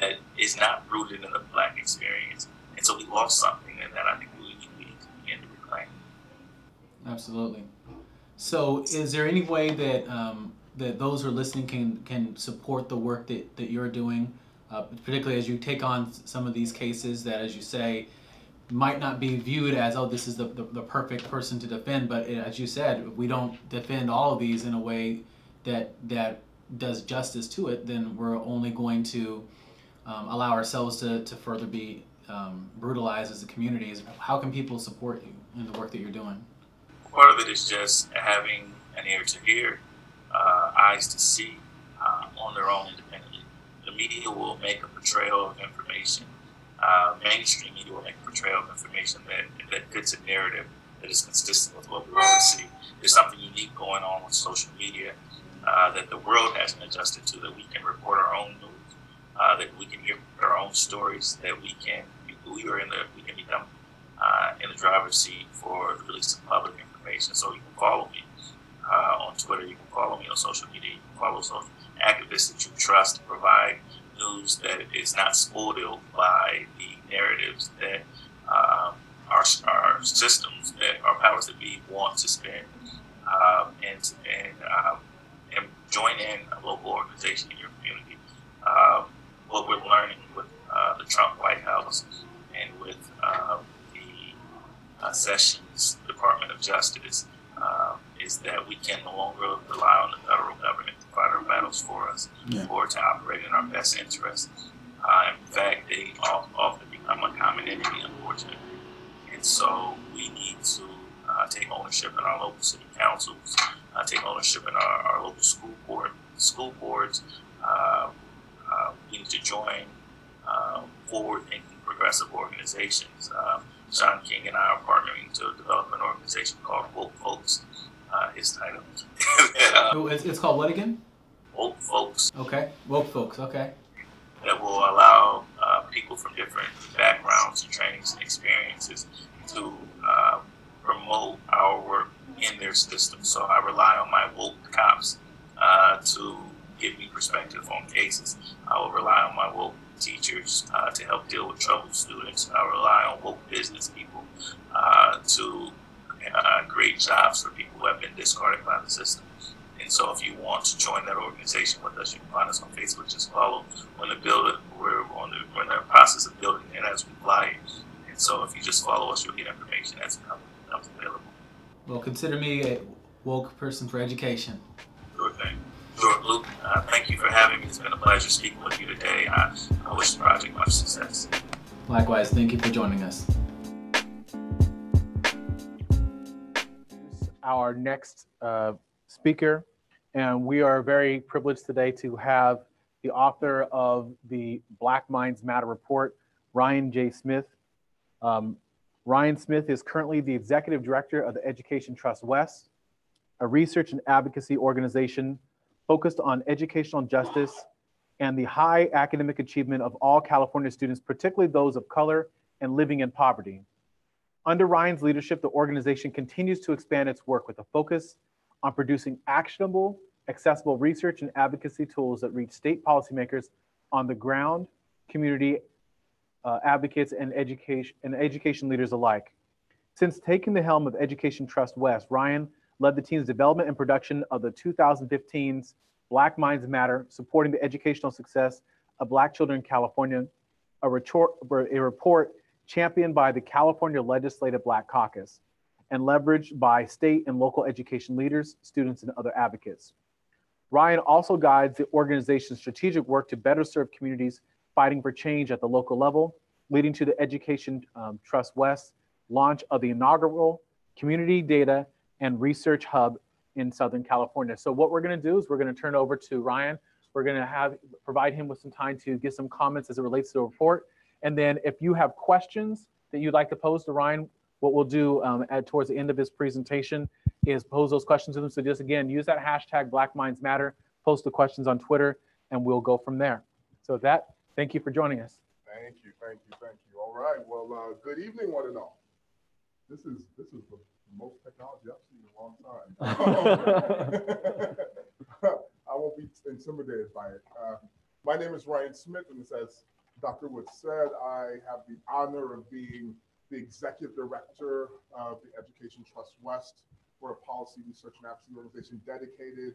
that is not rooted in the black experience. And so we lost something, and that I think we, we need to begin to reclaim. Absolutely. So, is there any way that um, that those who are listening can can support the work that, that you're doing, uh, particularly as you take on some of these cases that, as you say, might not be viewed as oh this is the, the, the perfect person to defend but it, as you said we don't defend all of these in a way that that does justice to it then we're only going to um, allow ourselves to, to further be um, brutalized as a community. How can people support you in the work that you're doing? Part of it is just having an ear to hear uh, eyes to see uh, on their own independently. The media will make a portrayal of information uh, mainstream media will make a portrayal of information that, that fits a narrative that is consistent with what we want to see. There's something unique going on with social media uh, that the world hasn't adjusted to, that we can report our own news, uh, that we can hear our own stories, that we can we are in the we can become uh, in the driver's seat for the release of public information. So you can follow me uh, on Twitter, you can follow me on social media, you can follow social activists that you trust to provide news that is not spoiled by the narratives that um, our, our systems, that our powers that be want to spend, um, and and um, and join in a local organization in your community. Um, what we're learning with uh, the Trump White House and with um, the uh, Sessions Department of Justice um, is that we can no longer rely on the federal government to fight our battles for us yeah. or to operate in our best interest. Uh, in fact, they often become a common enemy, unfortunately. And so we need to uh, take ownership in our local city councils, uh, take ownership in our, our, local school board, school boards. Uh, uh, we need to join uh, forward-thinking progressive organizations. Shaun King and I are partnering to develop an organization called Woke Folks. Uh, his title. [LAUGHS] [LAUGHS] it's, it's called what again? Woke Folks. Okay, Woke Folks. Okay. That will allow uh, people from different backgrounds and trainings and experiences to uh, promote our work in their system. So I rely on my woke cops uh, to give me perspective on cases. I will rely on my woke teachers uh, to help deal with troubled students. I rely on woke business people uh, to uh, create jobs for discarded by the system. And so, if you want to join that organization with us, you can find us on Facebook. Just follow when the building we're on the we're in the process of building it as we fly. And so, if you just follow us, you'll get information as it comes available. Well, consider me a woke person for education. Sure thing. Sure, Luke. Uh, thank you for having me. It's been a pleasure speaking with you today. I, I wish the project much success. Likewise, thank you for joining us. Our next uh, speaker, and we are very privileged today to have the author of the Black Minds Matter report, Ryan J. Smith. Um, Ryan Smith is currently the executive director of the Education Trust West, a research and advocacy organization focused on educational justice and the high academic achievement of all California students, particularly those of color and living in poverty. Under Ryan's leadership, the organization continues to expand its work with a focus on producing actionable, accessible research and advocacy tools that reach state policymakers on the ground, community uh, advocates, and education, and education leaders alike. Since taking the helm of Education Trust West, Ryan led the team's development and production of the 2015's Black Minds Matter, supporting the educational success of Black Children in California, a, a report championed by the California Legislative Black Caucus and leveraged by state and local education leaders, students, and other advocates. Ryan also guides the organization's strategic work to better serve communities fighting for change at the local level, leading to the Education um, Trust West launch of the inaugural Community Data and Research Hub in Southern California. So what we're gonna do is we're gonna turn over to Ryan. We're gonna have provide him with some time to get some comments as it relates to the report. And then if you have questions that you'd like to pose to Ryan, what we'll do um, at towards the end of his presentation is pose those questions to them. So just again, use that hashtag Black Minds Matter, post the questions on Twitter, and we'll go from there. So with that, thank you for joining us. Thank you, thank you, thank you. All right, well, uh, good evening, one and all. This is this is the most technology I've seen in a long time. [LAUGHS] [LAUGHS] I won't be intimidated by it. Uh, my name is Ryan Smith, and as Dr. Wood said, I have the honor of being the executive director of the Education Trust West. We're a policy research and advocacy organization dedicated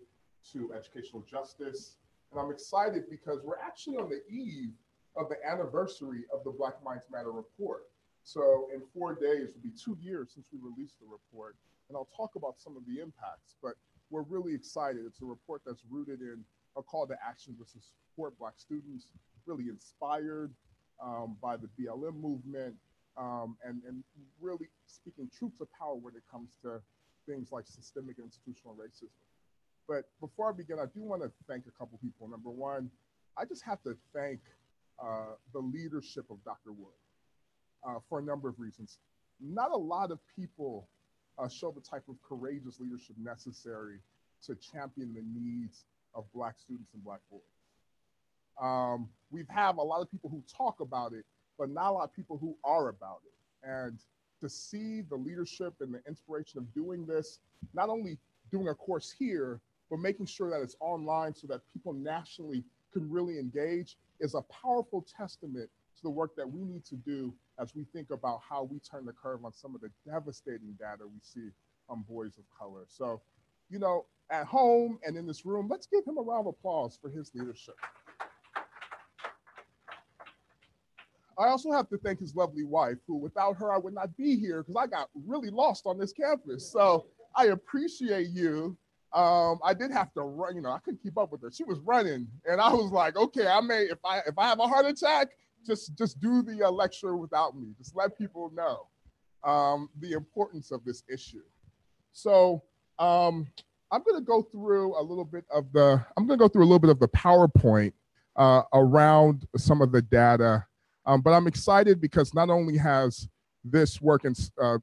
to educational justice. And I'm excited because we're actually on the eve of the anniversary of the Black Minds Matter report. So in four days, it'll be two years since we released the report. And I'll talk about some of the impacts, but we're really excited. It's a report that's rooted in a call to action to support Black students, really inspired um, by the BLM movement, um, and, and really speaking truth to power when it comes to things like systemic institutional racism. But before I begin, I do want to thank a couple people. Number one, I just have to thank uh, the leadership of Dr. Wood uh, for a number of reasons. Not a lot of people uh, show the type of courageous leadership necessary to champion the needs of Black students and Black boys. Um, we have a lot of people who talk about it, but not a lot of people who are about it. And to see the leadership and the inspiration of doing this, not only doing a course here, but making sure that it's online so that people nationally can really engage is a powerful testament to the work that we need to do as we think about how we turn the curve on some of the devastating data we see on boys of color. So, you know, at home and in this room, let's give him a round of applause for his leadership. I also have to thank his lovely wife, who without her, I would not be here because I got really lost on this campus. So I appreciate you. Um, I did have to run, you know, I couldn't keep up with her. She was running, and I was like, okay, I may, if I if I have a heart attack, just just do the uh, lecture without me. Just let people know um, the importance of this issue. So um, I'm going to go through a little bit of the I'm going to go through a little bit of the PowerPoint uh, around some of the data um, but I'm excited because not only has this work and uh,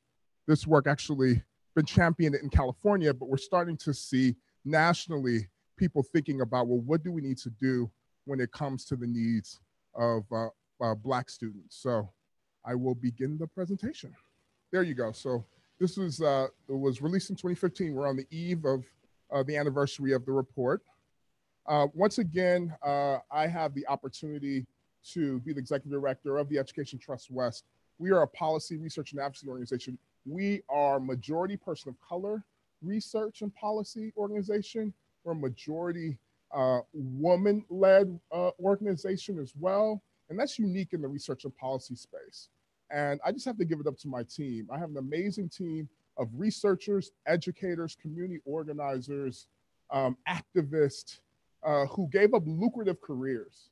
this work actually been championed in California, but we're starting to see nationally people thinking about, well, what do we need to do when it comes to the needs of uh, uh, Black students? So I will begin the presentation. There you go. So this was, uh, was released in 2015. We're on the eve of uh, the anniversary of the report. Uh, once again, uh, I have the opportunity to be the executive director of the Education Trust West. We are a policy research and advocacy organization. We are majority person of color research and policy organization. We're a majority uh, woman-led uh, organization as well. And that's unique in the research and policy space. And I just have to give it up to my team. I have an amazing team of researchers, educators, community organizers, um, activists uh, who gave up lucrative careers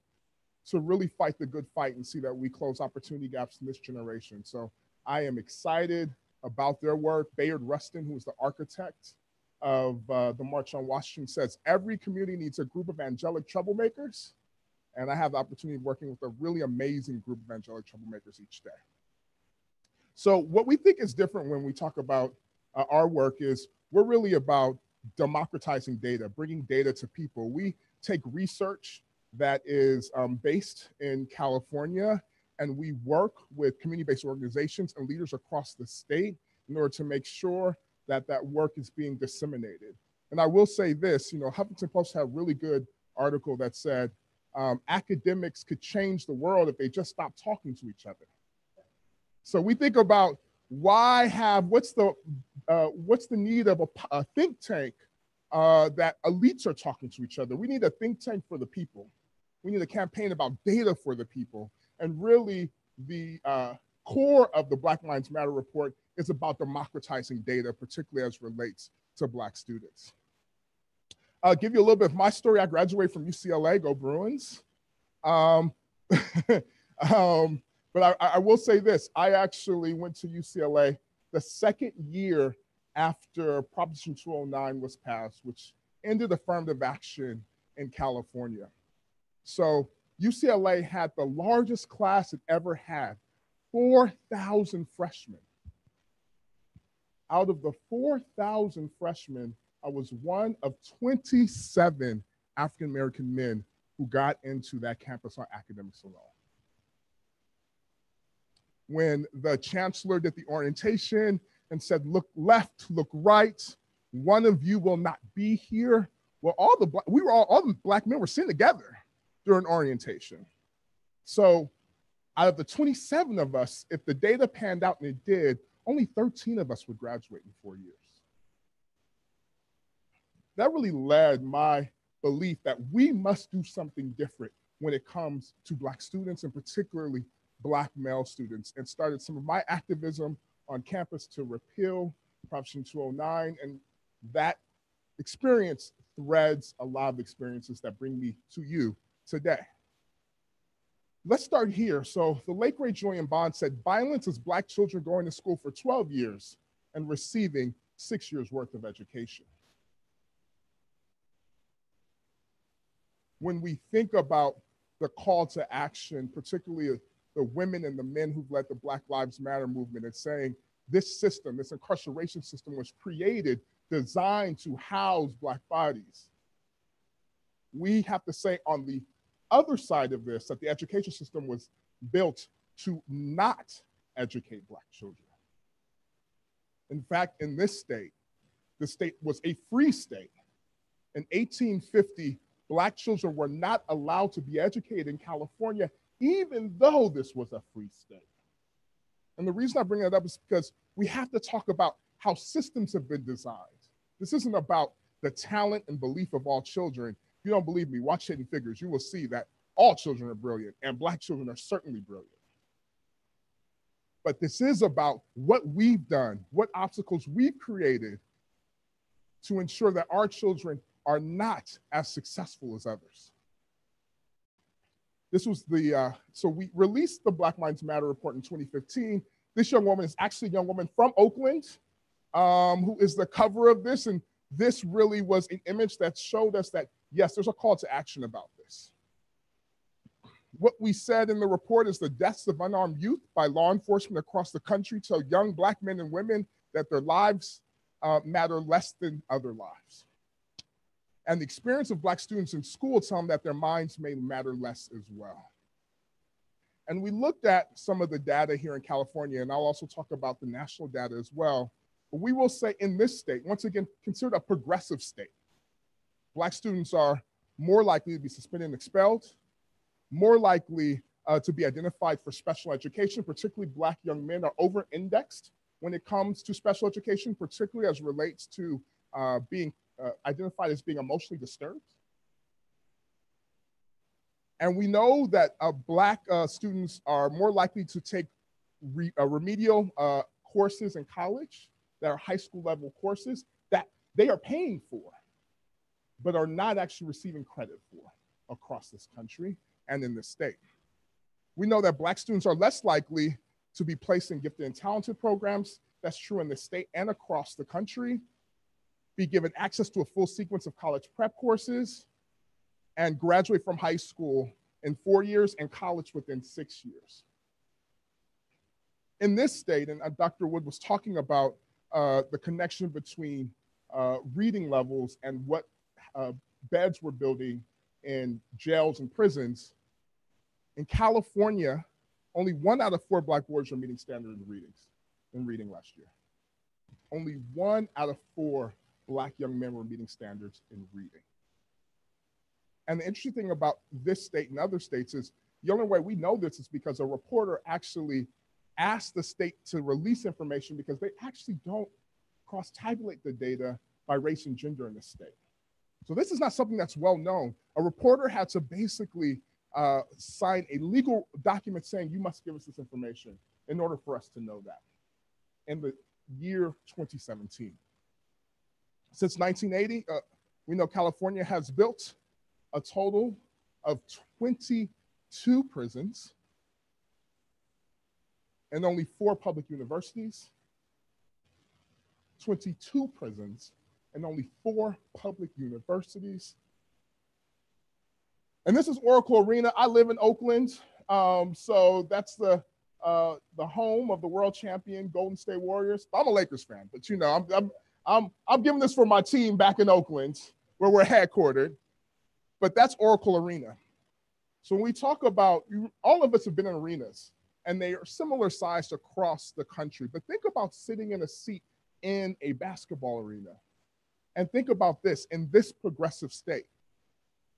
to really fight the good fight and see that we close opportunity gaps in this generation. So I am excited about their work. Bayard Rustin, who is the architect of uh, the March on Washington, says every community needs a group of angelic troublemakers. And I have the opportunity of working with a really amazing group of angelic troublemakers each day. So what we think is different when we talk about uh, our work is we're really about democratizing data, bringing data to people. We take research that is um, based in California. And we work with community-based organizations and leaders across the state in order to make sure that that work is being disseminated. And I will say this, you know, Huffington Post had a really good article that said um, academics could change the world if they just stop talking to each other. So we think about why have, what's the, uh, what's the need of a, a think tank uh, that elites are talking to each other? We need a think tank for the people We need a campaign about data for the people. And really, the uh, core of the Black Lives Matter report is about democratizing data, particularly as relates to Black students. I'll give you a little bit of my story. I graduated from UCLA, go Bruins. Um, [LAUGHS] um, but I, I, will say this I actually went to UCLA the second year after Proposition 209 was passed, which ended affirmative action in California. So UCLA had the largest class it ever had 4,000 freshmen. Out of the 4,000 freshmen, I was one of 27 African American men who got into that campus on academics alone. When the chancellor did the orientation and said, look left, look right, one of you will not be here. Well, all the we were all, all the black men were sitting together during orientation. So out of the 27 of us, if the data panned out and it did, only 13 of us would graduate in four years that really led my belief that we must do something different when it comes to Black students and particularly Black male students, and started some of my activism on campus to repeal Proposition 209. And that experience threads a lot of experiences that bring me to you today. Let's start here. So, the late great Julian Bond said violence is Black children going to school for 12 years and receiving six years worth of education. when we think about the call to action, particularly the women and the men who've led the Black Lives Matter movement, and saying this system, this incarceration system was created, designed to house Black bodies. We have to say on the other side of this that the education system was built to not educate Black children. In fact, in this state, the state was a free state. In 1850, Black children were not allowed to be educated in California, even though this was a free state. And the reason I bring that up is because we have to talk about how systems have been designed. This isn't about the talent and belief of all children. You don't believe me, watch Hidden Figures. You will see that all children are brilliant, and Black children are certainly brilliant. But this is about what we've done, what obstacles we've created to ensure that our children are not as successful as others. This was the, uh, so we released the Black Minds Matter report in 2015. This young woman is actually a young woman from Oakland um, who is the cover of this. And this really was an image that showed us that, yes, there's a call to action about this. What we said in the report is the deaths of unarmed youth by law enforcement across the country tell young Black men and women that their lives uh, matter less than other lives. And the experience of Black students in school tell them that their minds may matter less as well. And we looked at some of the data here in California, and I'll also talk about the national data as well. But we will say in this state, once again, considered a progressive state, Black students are more likely to be suspended and expelled, more likely uh, to be identified for special education, particularly Black young men are over indexed when it comes to special education, particularly as relates to uh, being uh, identified as being emotionally disturbed. And we know that uh, Black uh, students are more likely to take re uh, remedial courses in college that are high school level courses that they are paying for, but are not actually receiving credit for across this country and in this state. We know that Black students are less likely to be placed in gifted and talented programs. That's true in the state and across the country be given access to a full sequence of college prep courses, and graduate from high school in four years and college within six years. In this state, and uh, Dr. Wood was talking about uh, the connection between uh, reading levels and what uh, beds we're building in jails and prisons. In California, only one out of four Black boys were meeting standard in readings in reading last year. Only one out of four Black young men were meeting standards in reading. And the interesting thing about this state and other states is the only way we know this is because a reporter actually asked the state to release information because they actually don't cross tabulate the data by race and gender in the state. So this is not something that's well known. A reporter had to basically uh, sign a legal document saying you must give us this information in order for us to know that in the year 2017. Since 1980, uh, we know California has built a total of 22 prisons and only four public universities, 22 prisons and only four public universities. And this is Oracle Arena. I live in Oakland, um, so that's the uh, the home of the world champion Golden State Warriors. I'm a Lakers fan, but you know, I'm, I'm, I'm, I'm giving this for my team back in Oakland, where we're headquartered. But that's Oracle Arena. So when we talk about, all of us have been in arenas, and they are similar sized across the country. But think about sitting in a seat in a basketball arena. And think about this in this progressive state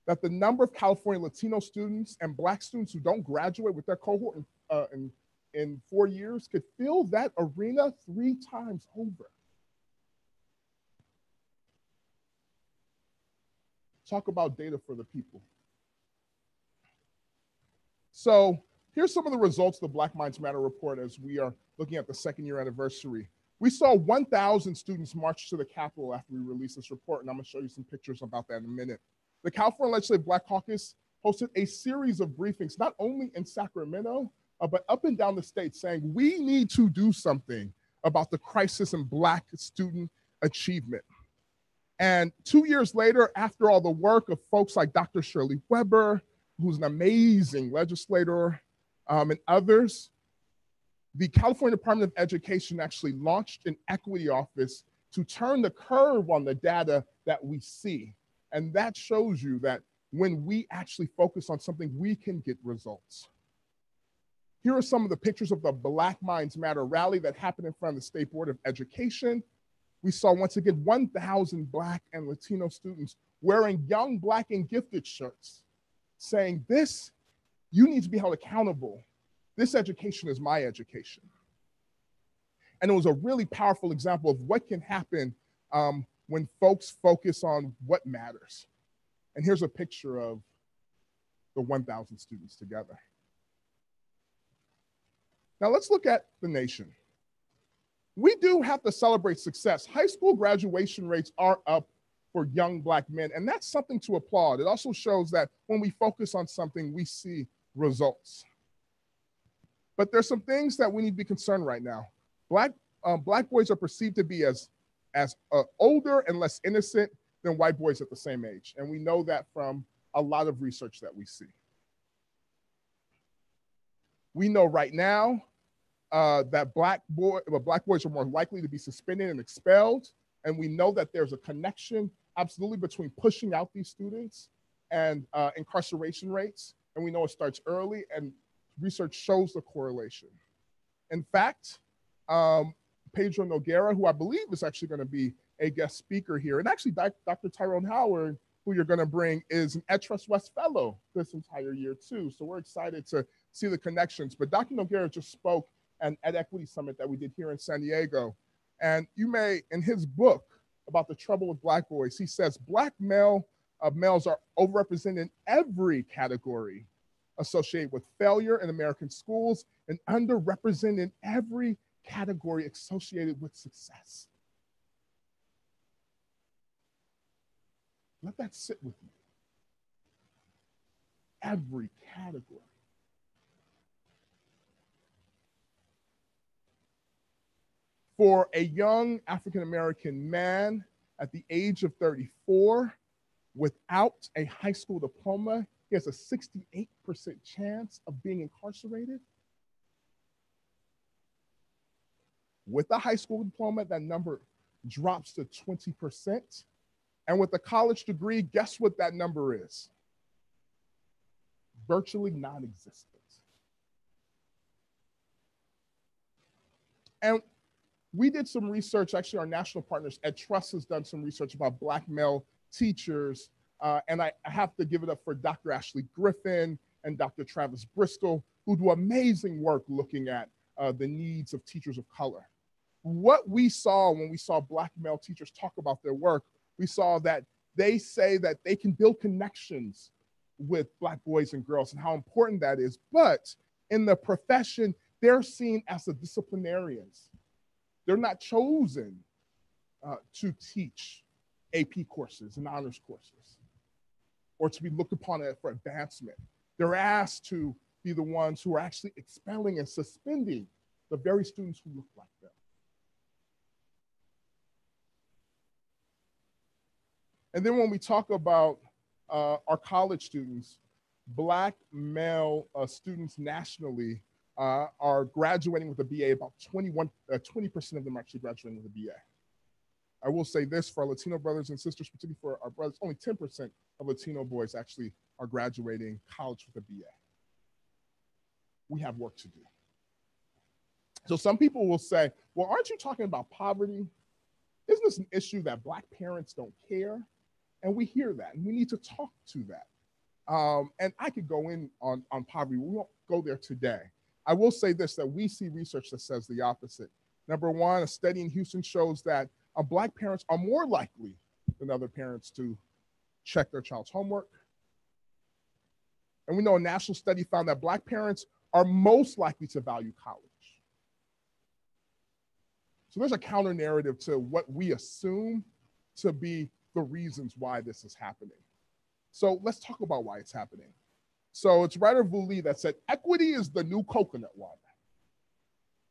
that the number of California Latino students and Black students who don't graduate with their cohort in, uh, in in four years could fill that arena three times over. Talk about data for the people. So here's some of the results of the Black Minds Matter report as we are looking at the second year anniversary. We saw 1,000 students march to the Capitol after we released this report, and I'm gonna show you some pictures about that in a minute. The California Legislative Black Caucus hosted a series of briefings, not only in Sacramento, uh, but up and down the state saying we need to do something about the crisis in Black student achievement. And two years later, after all the work of folks like Dr. Shirley Weber, who's an amazing legislator, um, and others, the California Department of Education actually launched an equity office to turn the curve on the data that we see. And that shows you that when we actually focus on something, we can get results. Here are some of the pictures of the Black Minds Matter rally that happened in front of the State Board of Education. We saw once again 1,000 Black and Latino students wearing young Black and gifted shirts saying, This, you need to be held accountable. This education is my education. And it was a really powerful example of what can happen um, when folks focus on what matters. And here's a picture of the 1,000 students together. Now let's look at the nation. We do have to celebrate success. High school graduation rates are up for young Black men, and that's something to applaud. It also shows that when we focus on something, we see results. But there's some things that we need to be concerned right now. Black, um, black boys are perceived to be as, as uh, older and less innocent than white boys at the same age. And we know that from a lot of research that we see. We know right now uh, that black boy, well, black boys are more likely to be suspended and expelled. And we know that there's a connection absolutely between pushing out these students and uh, incarceration rates. And we know it starts early and research shows the correlation. In fact, um, Pedro Noguera, who I believe is actually going to be a guest speaker here, and actually Dr. Tyrone Howard, who you're going to bring, is an EdTrust West Fellow this entire year too. So we're excited to see the connections. But Dr. Noguera just spoke at Equity Summit that we did here in San Diego. And you may, in his book about the trouble with Black boys, he says Black male uh, males are overrepresented in every category associated with failure in American schools and underrepresented in every category associated with success. Let that sit with you. Every category. for a young African American man at the age of 34 without a high school diploma, he has a 68% chance of being incarcerated. With a high school diploma, that number drops to 20%. And with a college degree, guess what that number is? Virtually non existent. And we did some research, actually, our national partners at EdTrust has done some research about Black male teachers. Uh, and I, have to give it up for Dr. Ashley Griffin and Dr. Travis Bristol, who do amazing work looking at uh, the needs of teachers of color. What we saw when we saw Black male teachers talk about their work, we saw that they say that they can build connections with Black boys and girls and how important that is. But in the profession, they're seen as the disciplinarians. They're not chosen uh, to teach AP courses and honors courses or to be looked upon for advancement. They're asked to be the ones who are actually expelling and suspending the very students who look like them. And then when we talk about uh, our college students, Black male uh, students nationally uh, are graduating with a BA. About 21, 20% uh, of them are actually graduating with a BA. I will say this for our Latino brothers and sisters, particularly for our brothers, only 10% of Latino boys actually are graduating college with a BA. We have work to do. So some people will say, well, aren't you talking about poverty? Isn't this an issue that Black parents don't care? And we hear that, and we need to talk to that. Um, and I could go in on, on poverty. We won't go there today. I will say this that we see research that says the opposite. Number one, a study in Houston shows that uh, Black parents are more likely than other parents to check their child's homework. And we know a national study found that Black parents are most likely to value college. So there's a counter narrative to what we assume to be the reasons why this is happening. So let's talk about why it's happening. So it's Ryder Vuli that said equity is the new coconut water.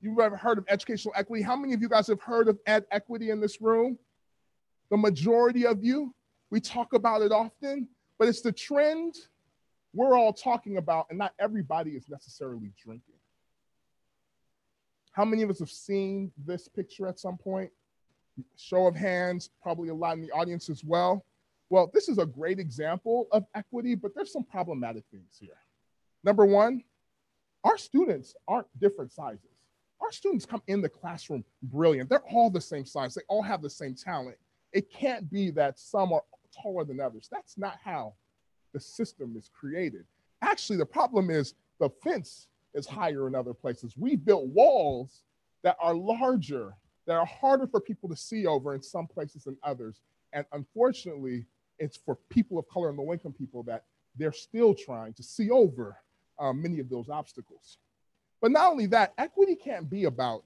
You've ever heard of educational equity? How many of you guys have heard of ed equity in this room? The majority of you. We talk about it often, but it's the trend we're all talking about, and not everybody is necessarily drinking. How many of us have seen this picture at some point? Show of hands, probably a lot in the audience as well. Well, this is a great example of equity, but there's some problematic things here. Number one, our students aren't different sizes. Our students come in the classroom brilliant. They're all the same size. They all have the same talent. It can't be that some are taller than others. That's not how the system is created. Actually, the problem is the fence is higher in other places. We built walls that are larger, that are harder for people to see over in some places than others. And unfortunately, it's for people of color and low income people that they're still trying to see over um, many of those obstacles. But not only that, equity can't be about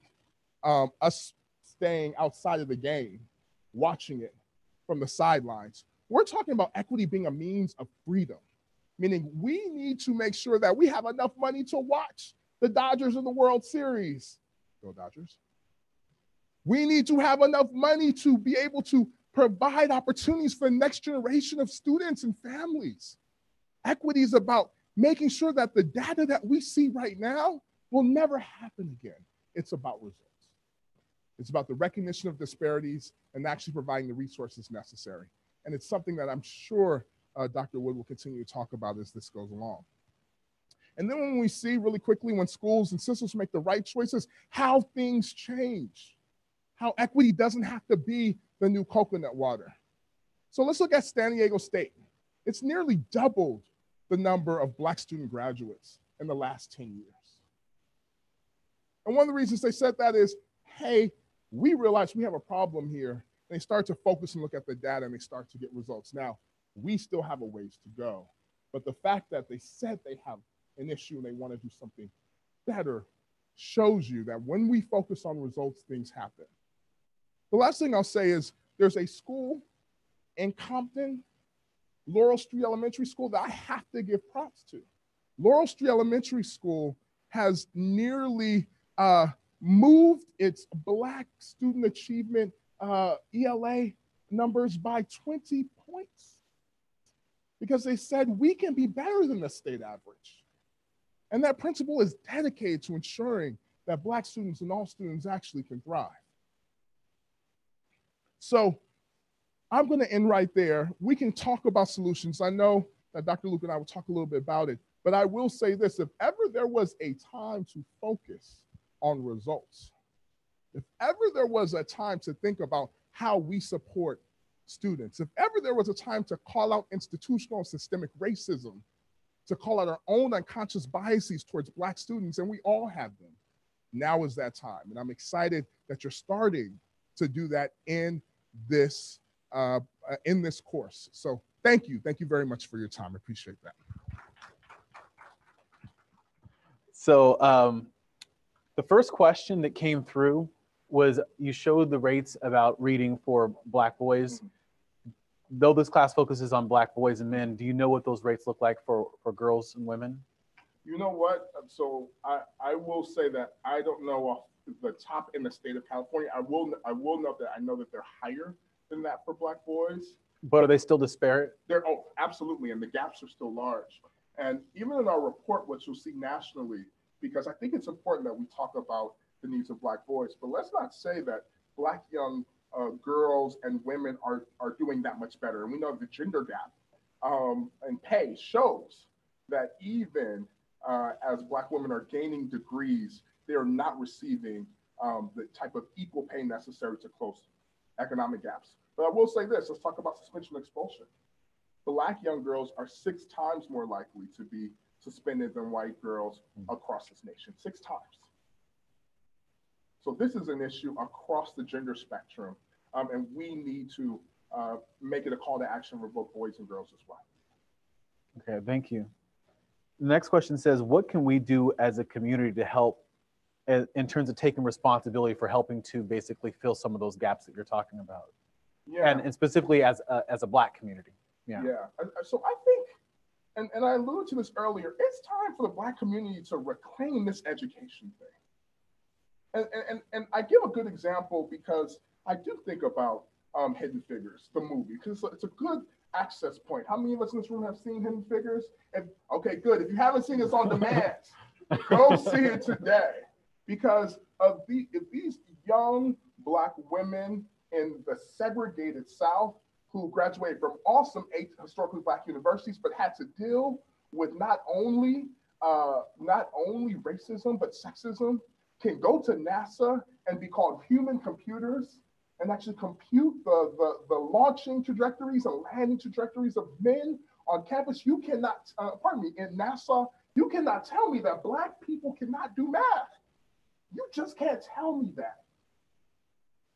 um, us staying outside of the game, watching it from the sidelines. We're talking about equity being a means of freedom, meaning we need to make sure that we have enough money to watch the Dodgers in the World Series. Go Dodgers. We need to have enough money to be able to provide opportunities for the next generation of students and families. Equity is about making sure that the data that we see right now will never happen again. It's about results. It's about the recognition of disparities and actually providing the resources necessary. And it's something that I'm sure uh, Dr. Wood will continue to talk about as this goes along. And then when we see really quickly when schools and systems make the right choices, how things change, how equity doesn't have to be the new coconut water. So let's look at San Diego State. It's nearly doubled the number of Black student graduates in the last 10 years. And one of the reasons they said that is, hey, we realize we have a problem here. They start to focus and look at the data and they start to get results. Now, we still have a ways to go. But the fact that they said they have an issue and they want to do something better shows you that when we focus on results, things happen. The last thing I'll say is there's a school in Compton, Laurel Street Elementary School, that I have to give props to. Laurel Street Elementary School has nearly uh, moved its Black student achievement uh, ELA numbers by 20 points because they said we can be better than the state average. And that principle is dedicated to ensuring that Black students and all students actually can thrive. So I'm going to end right there. We can talk about solutions. I know that Dr. Luke and I will talk a little bit about it, but I will say this if ever there was a time to focus on results, if ever there was a time to think about how we support students, if ever there was a time to call out institutional and systemic racism, to call out our own unconscious biases towards Black students, and we all have them, now is that time. And I'm excited that you're starting to do that in this uh, uh in this course. So thank you. Thank you very much for your time. I appreciate that. So um, the first question that came through was you showed the rates about reading for black boys. Mhm. Though this class focuses on black boys and men, do you know what those rates look like for, for girls and women? You know what? So I, I will say that I don't know off the top in the state of California. I will I will note that I know that they're higher than that for black boys. But are they still disparate? They're oh absolutely, and the gaps are still large. And even in our report, what you'll see nationally, because I think it's important that we talk about the needs of black boys, but let's not say that black young uh, girls and women are are doing that much better. And we know the gender gap um, and pay shows that even uh, as black women are gaining degrees, they are not receiving um, the type of equal pay necessary to close economic gaps. But I will say this: let's talk about suspension and expulsion. Black young girls are six times more likely to be suspended than white girls across this nation. Six times. So this is an issue across the gender spectrum, um, and we need to uh, make it a call to action for both boys and girls as well. Okay, thank you. The next question says, what can we do as a community to help in, in terms of taking responsibility for helping to basically fill some of those gaps that you're talking about? Yeah. And, and specifically as a, as a black community. Yeah. Yeah. So I think, and, and I alluded to this earlier, it's time for the Black community to reclaim this education thing. And, and, and, I give a good example because I do think about um, Hidden Figures, the movie, because it's, a- it's a good access point. How many of us in this room have seen Hidden Figures? And okay, good. If you haven't seen this on demand, [LAUGHS] go see it today because of the if these young black women in the segregated South who graduated from awesome eight historically black universities, but had to deal with not only uh, not only racism but sexism, can go to NASA and be called human computers and actually compute the, the, the launching trajectories and landing trajectories of men on campus. You cannot, uh, pardon me, in NASA, you cannot tell me that black people cannot do math. You just can't tell me that.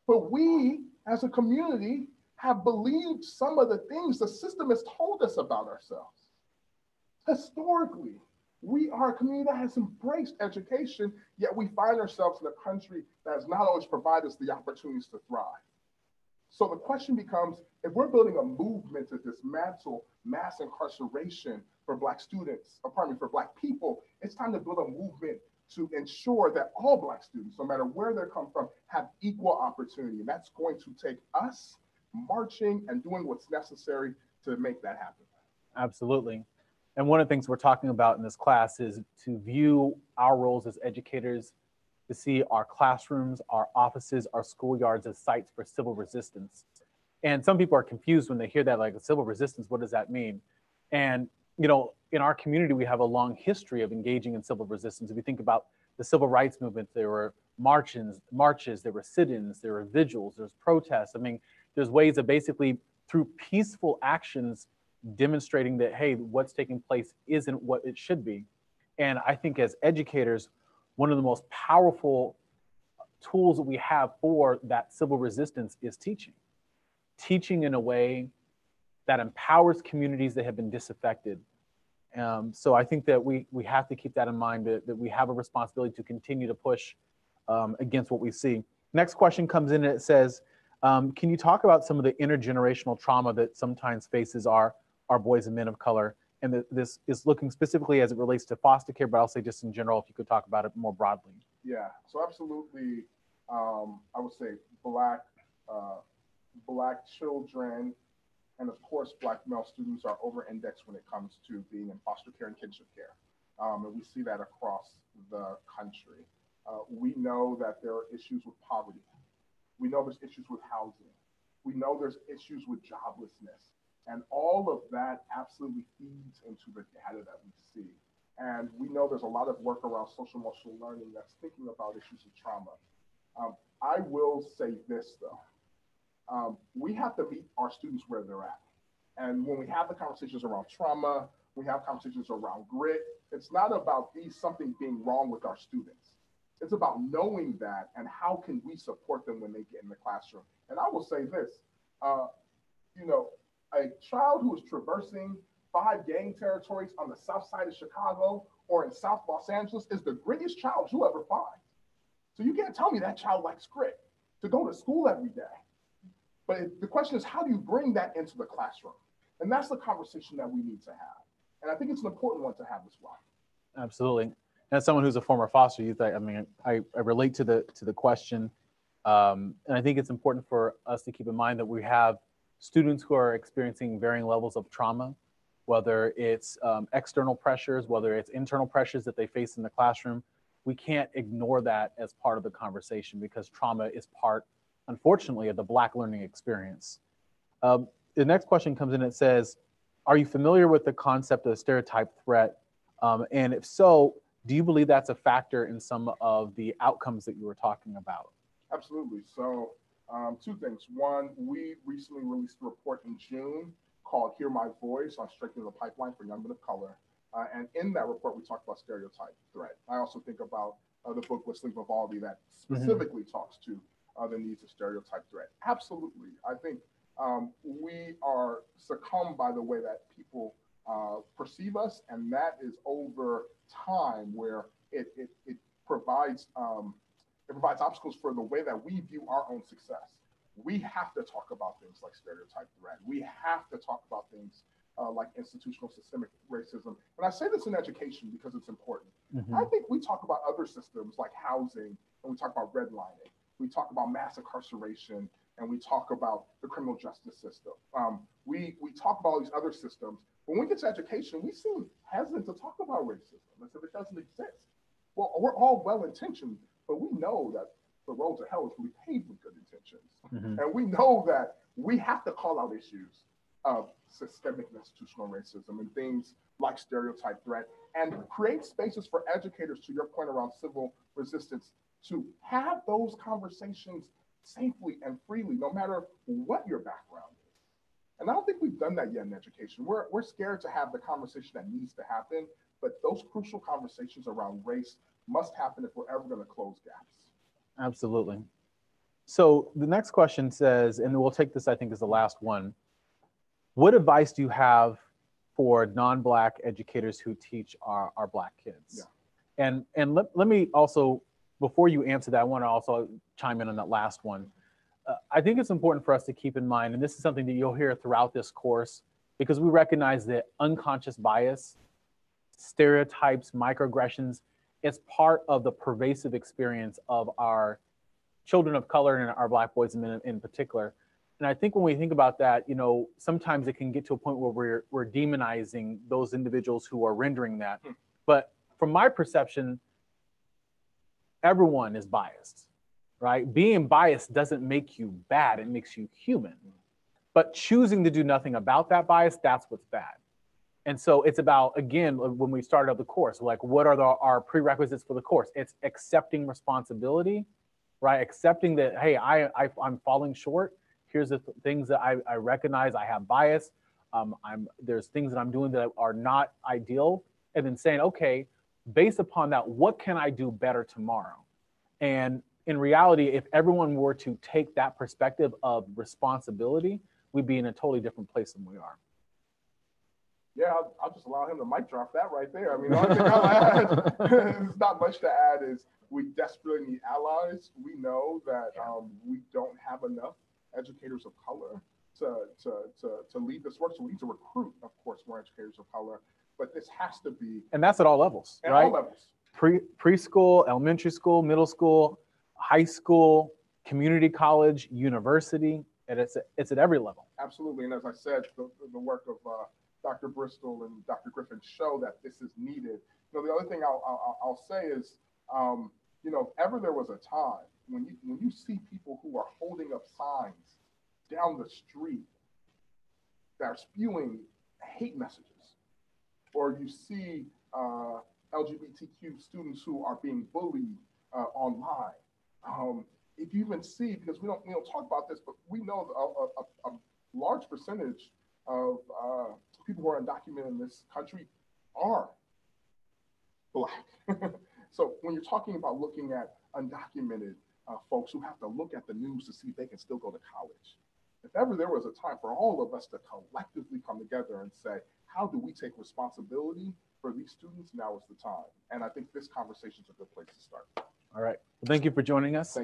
But we, as a community, have believed some of the things the system has told us about ourselves. Historically, we are a community that has embraced education, yet we find ourselves in a country that has not always provided us the opportunities to thrive. So the question becomes if we're building a movement to dismantle mass incarceration for Black students, or pardon me, for Black people, it's time to build a movement to ensure that all Black students, no matter where they come from, have equal opportunity. And that's going to take us marching and doing what's necessary to make that happen. Absolutely. And one of the things we're talking about in this class is to view our roles as educators, to see our classrooms, our offices, our schoolyards as sites for civil resistance. And some people are confused when they hear that, like civil resistance, what does that mean? And, you know, in our community, we have a long history of engaging in civil resistance. If you think about the civil rights movement, there were marches, marches, there were sit-ins, there were vigils, there's protests. I mean, there's ways of basically through peaceful actions demonstrating that hey what's taking place isn't what it should be. And i think as educators one of the most powerful tools that we have for that civil resistance is teaching. Teaching in a way that empowers communities that have been disaffected. Um, so i think that we we have to keep that in mind that, that we have a responsibility to continue to push um, against what we see. Next question comes in and it says um, can you talk about some of the intergenerational trauma that sometimes faces our our boys and men of color. And that this is looking specifically as it relates to foster care, but I'll say just in general, if you could talk about it more broadly. Yeah, so absolutely, um, I would say black, uh, black children, and of course, black male students are over-indexed when it comes to being in foster care and kinship care, um, and we see that across the country. Uh, we know that there are issues with poverty. We know there's issues with housing. We know there's issues with joblessness. And all of that absolutely feeds into the data that we see. And we know there's a lot of work around social emotional learning that's thinking about issues of trauma. Um, I will say this though. Um, we have to meet our students where they're at. And when we have the conversations around trauma, we have conversations around grit, it's not about these something being wrong with our students. It's about knowing that and how can we support them when they get in the classroom. And I will say this, uh, you know, a child who is traversing five gang territories on the south side of Chicago or in South Los Angeles is the grittiest child you'll ever find. So you can't tell me that child likes grit to go to school every day. But it, the question is, how do you bring that into the classroom? And that's the conversation that we need to have. And I think it's an important one to have as well. Absolutely. As someone who's a former foster youth, I, I mean, I, I, relate to the to the question, um, and I think it's important for us to keep in mind that we have students who are experiencing varying levels of trauma, whether it's um, external pressures, whether it's internal pressures that they face in the classroom. We can't ignore that as part of the conversation because trauma is part, unfortunately, of the Black learning experience. Um, the next question comes in. It says, "Are you familiar with the concept of stereotype threat? Um, and if so, do you believe that's a factor in some of the outcomes that you were talking about? Absolutely. So, um, two things. One, we recently released a report in June called Hear My Voice on Strengthening the Pipeline for Young Men of Color. Uh, and in that report, we talked about stereotype threat. I also think about uh, the book Whistling Vivaldi that mm-hmm. specifically mm-hmm. talks to uh, the needs of stereotype threat. Absolutely. I think um, we are succumbed by the way that people uh, perceive us, and that is over time where it, it, it provides um, it provides obstacles for the way that we view our own success. We have to talk about things like stereotype threat. We have to talk about things uh, like institutional systemic racism. And I say this in education because it's important. Mm-hmm. I think we talk about other systems like housing, and we talk about redlining. We talk about mass incarceration, and we talk about the criminal justice system. Um, we, we talk about all these other systems, when we get to education, we seem hesitant to talk about racism as if it doesn't exist. Well, we're all well intentioned, but we know that the road to hell is really paved with good intentions. Mm-hmm. And we know that we have to call out issues of systemic institutional racism and things like stereotype threat and create spaces for educators, to your point around civil resistance, to have those conversations safely and freely, no matter what your background is. and I don't think we've done that yet in education. We're, we're scared to have the conversation that needs to happen, but those crucial conversations around race must happen if we're ever going to close gaps. Absolutely. So the next question says, and we'll take this, I think, as the last one. What advice do you have for non-Black educators who teach our, our Black kids? Yeah. And, and let, let me also, before you answer that, I want to also chime in on that last one uh, I think it's important for us to keep in mind, and this is something that you'll hear throughout this course, because we recognize that unconscious bias, stereotypes, microaggressions, is part of the pervasive experience of our children of color and our Black boys and men in particular. And I think when we think about that, you know, sometimes it can get to a point where we're, we're demonizing those individuals who are rendering that. Hmm. But from my perception, everyone is biased right? Being biased doesn't make you bad, it makes you human. But choosing to do nothing about that bias, that's what's bad. And so it's about, again, when we started out the course, like what are the, our prerequisites for the course? It's accepting responsibility, right? Accepting that, hey, I, I, am falling short. Here's the th- things that I, I recognize I have bias. Um, I'm, there's things that I'm doing that are not ideal. And then saying, okay, based upon that, what can I do better tomorrow? And in reality, if everyone were to take that perspective of responsibility, we'd be in a totally different place than we are. Yeah, I'll, I'll just allow him to mic drop that right there. I mean, the only thing I'll [LAUGHS] add, [LAUGHS] there's not much to add, is we desperately need allies. We know that um, we don't have enough educators of color to, to, to, to lead this work. So we need to recruit, of course, more educators of color. But this has to be. And that's at all levels, at right? all levels. Pre, preschool, elementary school, middle school, high school, community college, university, and it's it's at every level. Absolutely, and as I said, the, the work of uh, Dr. Bristol and Dr. Griffin show that this is needed. You know, the other thing I'll, I'll, I'll say is, um, you know, if ever there was a time when you when you see people who are holding up signs down the street that are spewing hate messages, or you see uh, LGBTQ students who are being bullied uh, online, um, if you even see, because we don't we don't talk about this, but we know a, a, a large percentage of uh, people who are undocumented in this country are black. [LAUGHS] so when you're talking about looking at undocumented uh, folks who have to look at the news to see if they can still go to college, if ever there was a time for all of us to collectively come together and say, how do we take responsibility for these students, now is the time. And I think this conversation is a good place to start. All right. Well, thank you for joining us.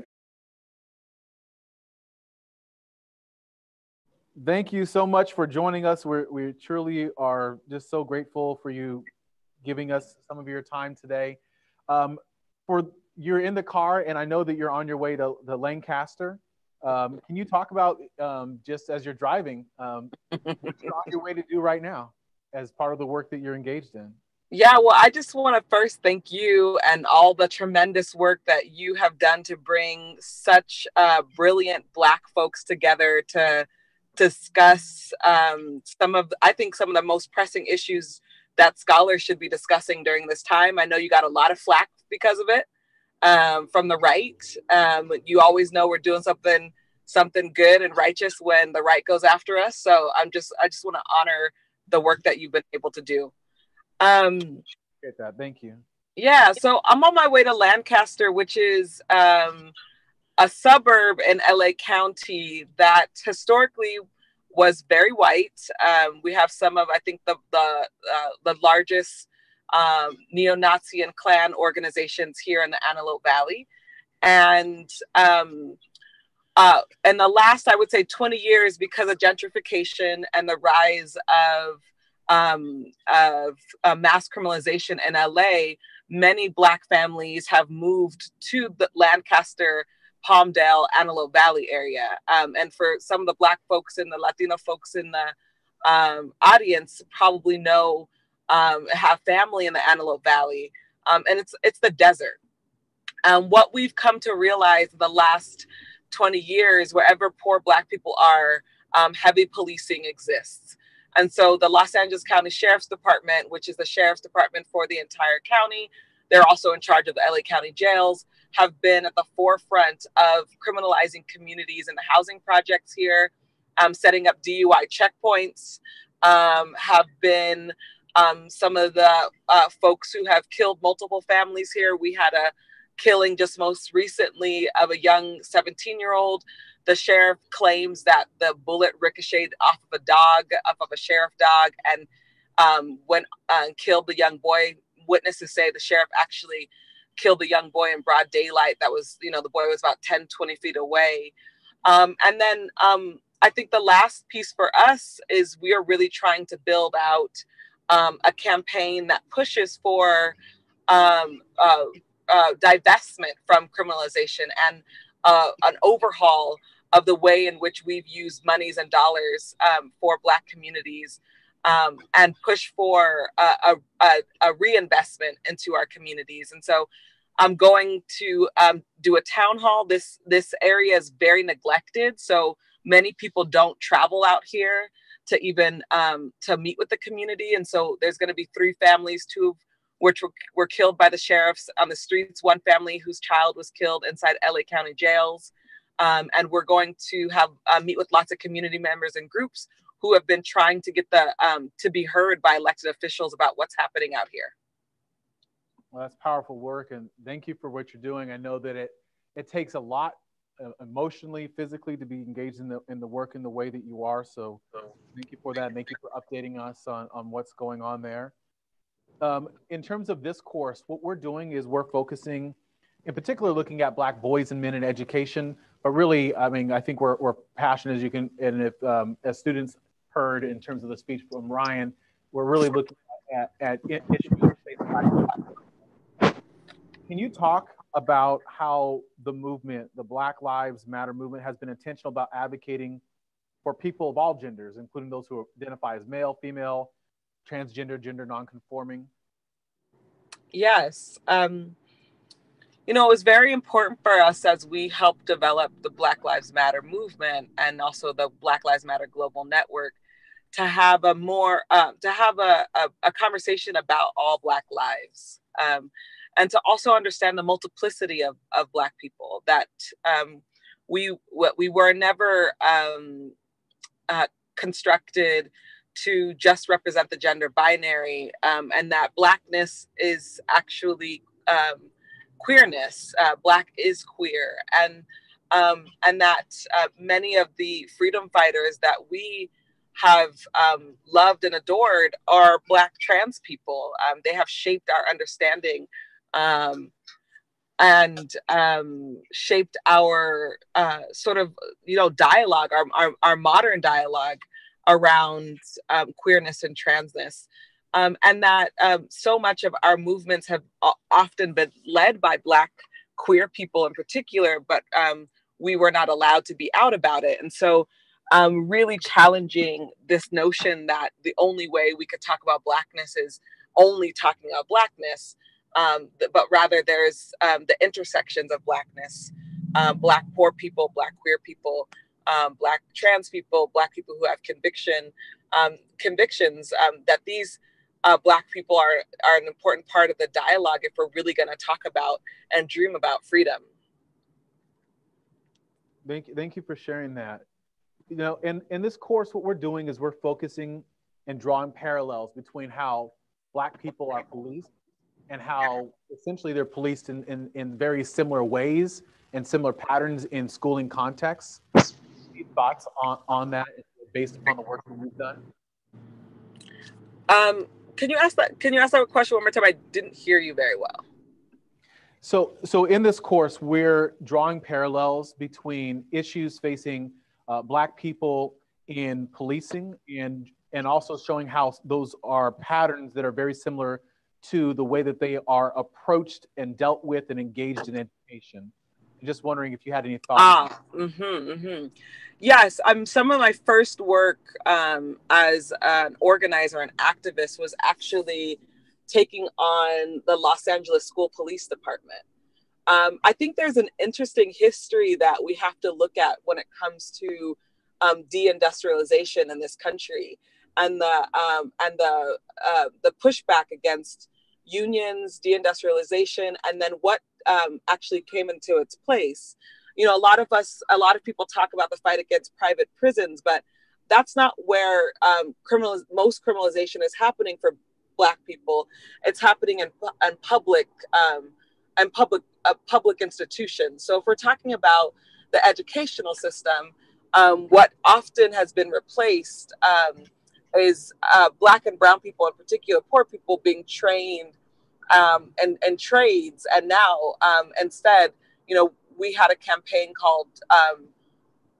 Thank you so much for joining us. We're, we truly are just so grateful for you giving us some of your time today. Um, for you're in the car, and I know that you're on your way to, to Lancaster. Um, can you talk about um, just as you're driving, um, what you're on your way to do right now as part of the work that you're engaged in? Yeah, well, I just want to first thank you and all the tremendous work that you have done to bring such uh, brilliant Black folks together to discuss um, some of, I think, some of the most pressing issues that scholars should be discussing during this time. I know you got a lot of flack because of it um, from the right. Um, you always know we're doing something something good and righteous when the right goes after us. So I'm just I just want to honor the work that you've been able to do. Um, Get that. Thank you. Yeah, so I'm on my way to Lancaster, which is um, a suburb in LA County that historically was very white. Um, we have some of, I think, the the uh, the largest um, neo-Nazi and Klan organizations here in the Antelope Valley, and um, uh, in the last, I would say, 20 years, because of gentrification and the rise of um, of uh, mass criminalization in LA, many Black families have moved to the Lancaster, Palmdale, Antelope Valley area. Um, and for some of the Black folks and the Latino folks in the um, audience, probably know um, have family in the Antelope Valley, um, and it's it's the desert. And what we've come to realize in the last 20 years, wherever poor Black people are, um, heavy policing exists. And so the Los Angeles County Sheriff's Department, which is the sheriff's department for the entire county, they're also in charge of the LA County jails, have been at the forefront of criminalizing communities and the housing projects here, um, setting up DUI checkpoints, um, have been um, some of the uh, folks who have killed multiple families here. We had a killing just most recently of a young 17 year old the sheriff claims that the bullet ricocheted off of a dog, off of a sheriff dog, and um, went uh, killed the young boy. Witnesses say the sheriff actually killed the young boy in broad daylight. That was, you know, the boy was about 10, 20 feet away. Um, and then um, I think the last piece for us is we are really trying to build out um, a campaign that pushes for uh, uh, divestment from criminalization and uh, an overhaul of the way in which we've used monies and dollars um, for Black communities um, and push for a, a, a, reinvestment into our communities. And so I'm going to um, do a town hall. This, this area is very neglected. So many people don't travel out here to even um, to meet with the community. And so there's going to be three families, two of which were, were killed by the sheriffs on the streets, one family whose child was killed inside LA County jails. Um, and we're going to have uh, meet with lots of community members and groups who have been trying to get the um, to be heard by elected officials about what's happening out here. Well, that's powerful work, and thank you for what you're doing. I know that it it takes a lot uh, emotionally, physically, to be engaged in the in the work in the way that you are. So, thank you for that. Thank you for updating us on on what's going on there. Um, in terms of this course, what we're doing is we're focusing, in particular, looking at Black boys and men in education but really, I mean, I think we're, we're passionate as you can, and if um, as students heard in terms of the speech from Ryan, we're really looking at, at issues. Can you talk about how the movement, the Black Lives Matter movement, has been intentional about advocating for people of all genders, including those who identify as male, female, transgender, gender nonconforming? Yes. Um, you know, it was very important for us as we helped develop the Black Lives Matter movement and also the Black Lives Matter Global Network to have a more um, to have a, a, a, conversation about all Black lives um, and to also understand the multiplicity of, of Black people that um, we we were never um, uh, constructed to just represent the gender binary um, and that Blackness is actually um, queerness. Uh, Black is queer, and and that uh, many of the freedom fighters that we have um, loved and adored are Black trans people. Um, they have shaped our understanding um, and um, shaped our uh, sort of, you know, dialogue, our, our, our modern dialogue around um, queerness and transness. Um, and that so much of our movements have often been led by Black queer people in particular, but we were not allowed to be out about it. And so um, really challenging this notion that the only way we could talk about blackness is only talking about blackness, um, but rather there's um, the intersections of blackness, um, black poor people, black queer people, um, black trans people, black people who have conviction um, convictions that these uh, black people are are an important part of the dialogue if we're really going to talk about and dream about freedom. Thank you, thank you for sharing that you know, in, in this course, what we're doing is we're focusing and drawing parallels between how Black people are policed and how essentially they're policed in, in, in very similar ways and similar patterns in schooling contexts. Any thoughts on, on that based upon the work that we've done? Um, can you ask that? Can you ask that question one more time? I didn't hear you very well. So, so in this course, we're drawing parallels between issues facing uh, Black people in policing and, and also showing how those are patterns that are very similar to the way that they are approached and dealt with and engaged in education. I'm just wondering if you had any thoughts. Ah, mm-hmm, mm-hmm. Yes, um, some of my first work um, as an organizer and activist was actually taking on the Los Angeles School Police Department. Um, I think there's an interesting history that we have to look at when it comes to um, deindustrialization in this country and the um, and the uh, the pushback against unions, deindustrialization, and then what um, actually came into its place. You know, a lot of us, a lot of people talk about the fight against private prisons, but that's not where um, criminal most criminalization is happening for Black people. It's happening in, in public um, and public uh, public institution. So if we're talking about the educational system, um, what often has been replaced um, is uh, black and brown people, in particular, poor people being trained um, trades. And now, um, instead, you know, we had a campaign called um,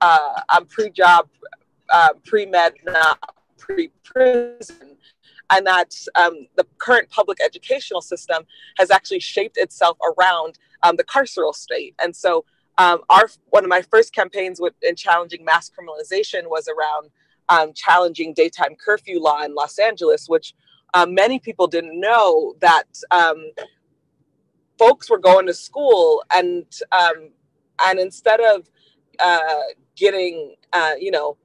uh, "I'm pre-job, uh, pre-med, not pre-prison," and that um, the current public educational system has actually shaped itself around um, the carceral state. And so, um, our one of my first campaigns with, in challenging mass criminalization was around um, challenging daytime curfew law in Los Angeles, which um, many people didn't know that um, folks were going to school and and instead of uh, getting uh, you know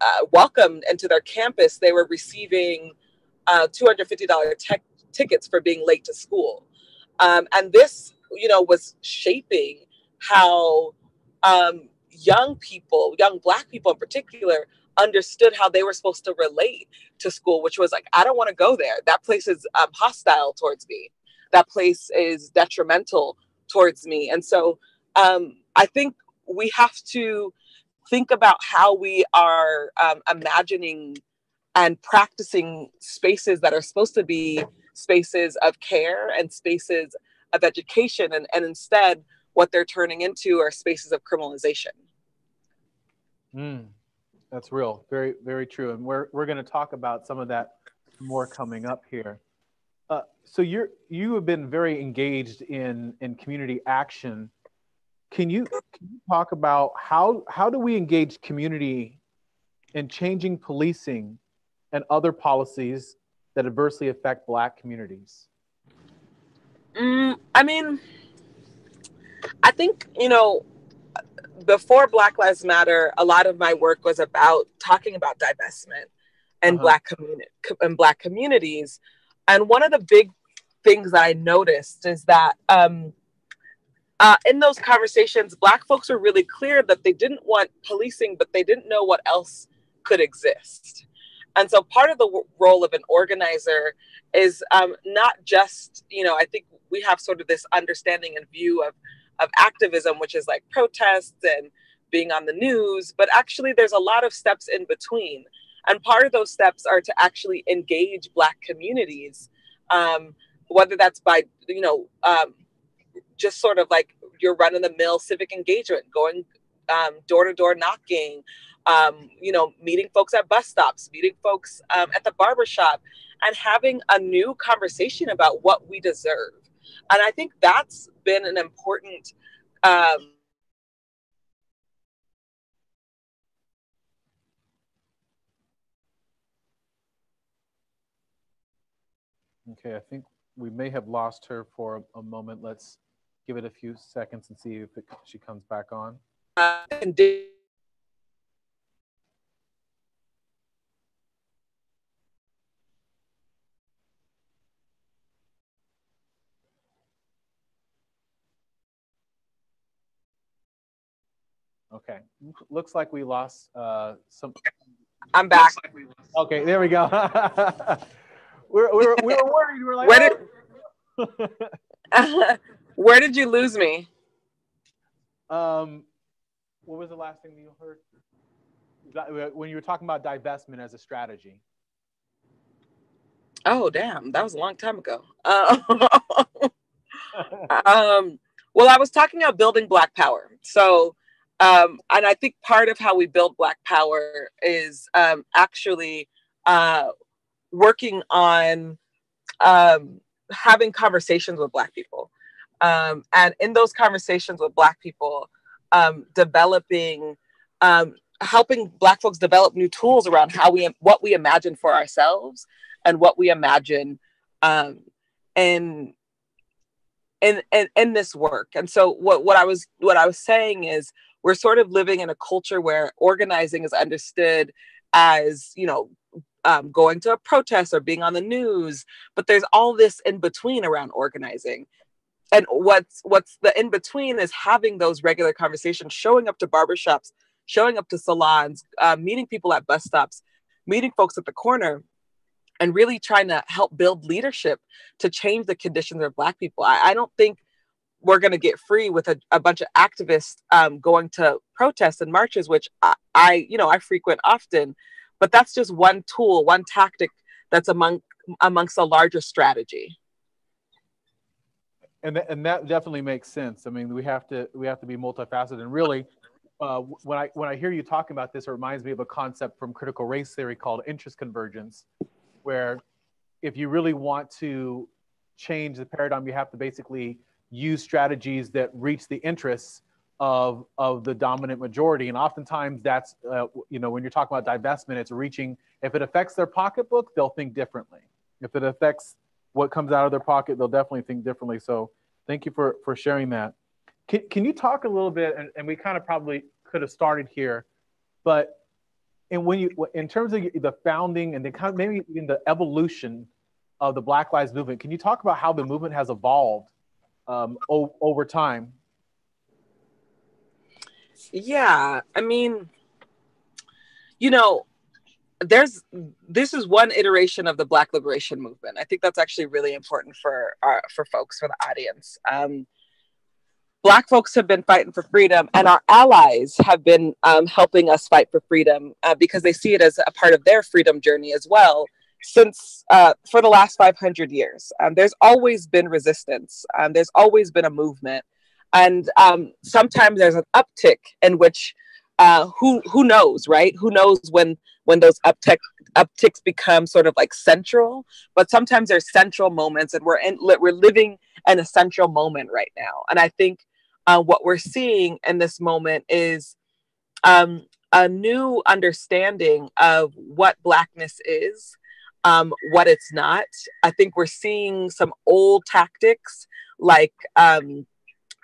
uh, welcomed into their campus, they were receiving uh, $250 te- tickets for being late to school. Um, and this, you know, was shaping how um, young people, young Black people in particular, understood how they were supposed to relate to school, which was like, I don't want to go there. That place is um, hostile towards me. That place is detrimental towards me. And so um, I think we have to think about how we are um, imagining and practicing spaces that are supposed to be spaces of care and spaces of education and, and instead what they're turning into are spaces of criminalization. Mm, that's real. Very very true. And we're, we're going to talk about some of that more coming up here. Uh, so you're you have been very engaged in in community action. Can you, can you talk about how how do we engage community in changing policing and other policies that adversely affect Black communities? Mm, I mean, I think, you know, before Black Lives Matter, a lot of my work was about talking about divestment and uh-huh. Black community and Black communities. And one of the big things that I noticed is that um, uh, in those conversations, Black folks were really clear that they didn't want policing, but they didn't know what else could exist. And so part of the role of an organizer is um, not just, you know, I think we have sort of this understanding and view of, of activism, which is like protests and being on the news, but actually there's a lot of steps in between. And part of those steps are to actually engage Black communities, um, whether that's by, you know, um, just sort of like your run of the mill civic engagement, going door to door knocking, um, you know, meeting folks at bus stops, meeting folks um, at the barbershop, and having a new conversation about what we deserve. And I think that's been an important. Um, okay, I think we may have lost her for a, a moment. Let's give it a few seconds and see if it, she comes back on. Uh, Okay, looks like we lost uh, some. I'm back. Like okay, there we go. [LAUGHS] we're, we're, we were worried. We were like, where did, [LAUGHS] [LAUGHS] where did you lose me? Um, what was the last thing you heard? When you were talking about divestment as a strategy. Oh, damn. That was a long time ago. Uh, [LAUGHS] um, well, I was talking about building Black power. So, um, and I think part of how we build Black power is um, actually uh, working on um, having conversations with Black people. Um, and in those conversations with Black people, um, developing, um, helping Black folks develop new tools around how we, what we imagine for ourselves and what we imagine um, in, in, in, in this work. And so what, what I was, what I was saying is we're sort of living in a culture where organizing is understood as, you know, um, going to a protest or being on the news, but there's all this in between around organizing and what's what's the in between is having those regular conversations showing up to barbershops showing up to salons uh, meeting people at bus stops meeting folks at the corner and really trying to help build leadership to change the conditions of black people. I, I don't think we're going to get free with a, a bunch of activists um, going to protests and marches which I, I you know i frequent often. But that's just one tool one tactic that's among amongst a larger strategy and th- and that definitely makes sense. I mean, we have to we have to be multifaceted. And really, uh, when I when I hear you talking about this, it reminds me of a concept from critical race theory called interest convergence, where if you really want to change the paradigm, you have to basically use strategies that reach the interests of of the dominant majority. And oftentimes, that's uh, you know when you're talking about divestment, it's reaching. If it affects their pocketbook, they'll think differently. If it affects what comes out of their pocket, they'll definitely think differently. So thank you for, for sharing that. Can, can you talk a little bit, and, and we kind of probably could have started here, but and when you in terms of the founding and the kind of maybe even the evolution of the Black Lives Movement, can you talk about how the movement has evolved um, o- over time? Yeah, I mean, you know, there's this is one iteration of the black liberation movement. I think that's actually really important for our for folks for the audience. Um, black folks have been fighting for freedom and our allies have been um, helping us fight for freedom uh, because they see it as a part of their freedom journey as well since uh, for the last 500 years. Um, there's always been resistance. Um, there's always been a movement. And um, sometimes there's an uptick in which uh, who who knows, right? Who knows when when those uptick upticks become sort of like central? But sometimes there's central moments, and we're in we're living in a central moment right now. And I think uh, what we're seeing in this moment is um, a new understanding of what blackness is, um, what it's not. I think we're seeing some old tactics like um,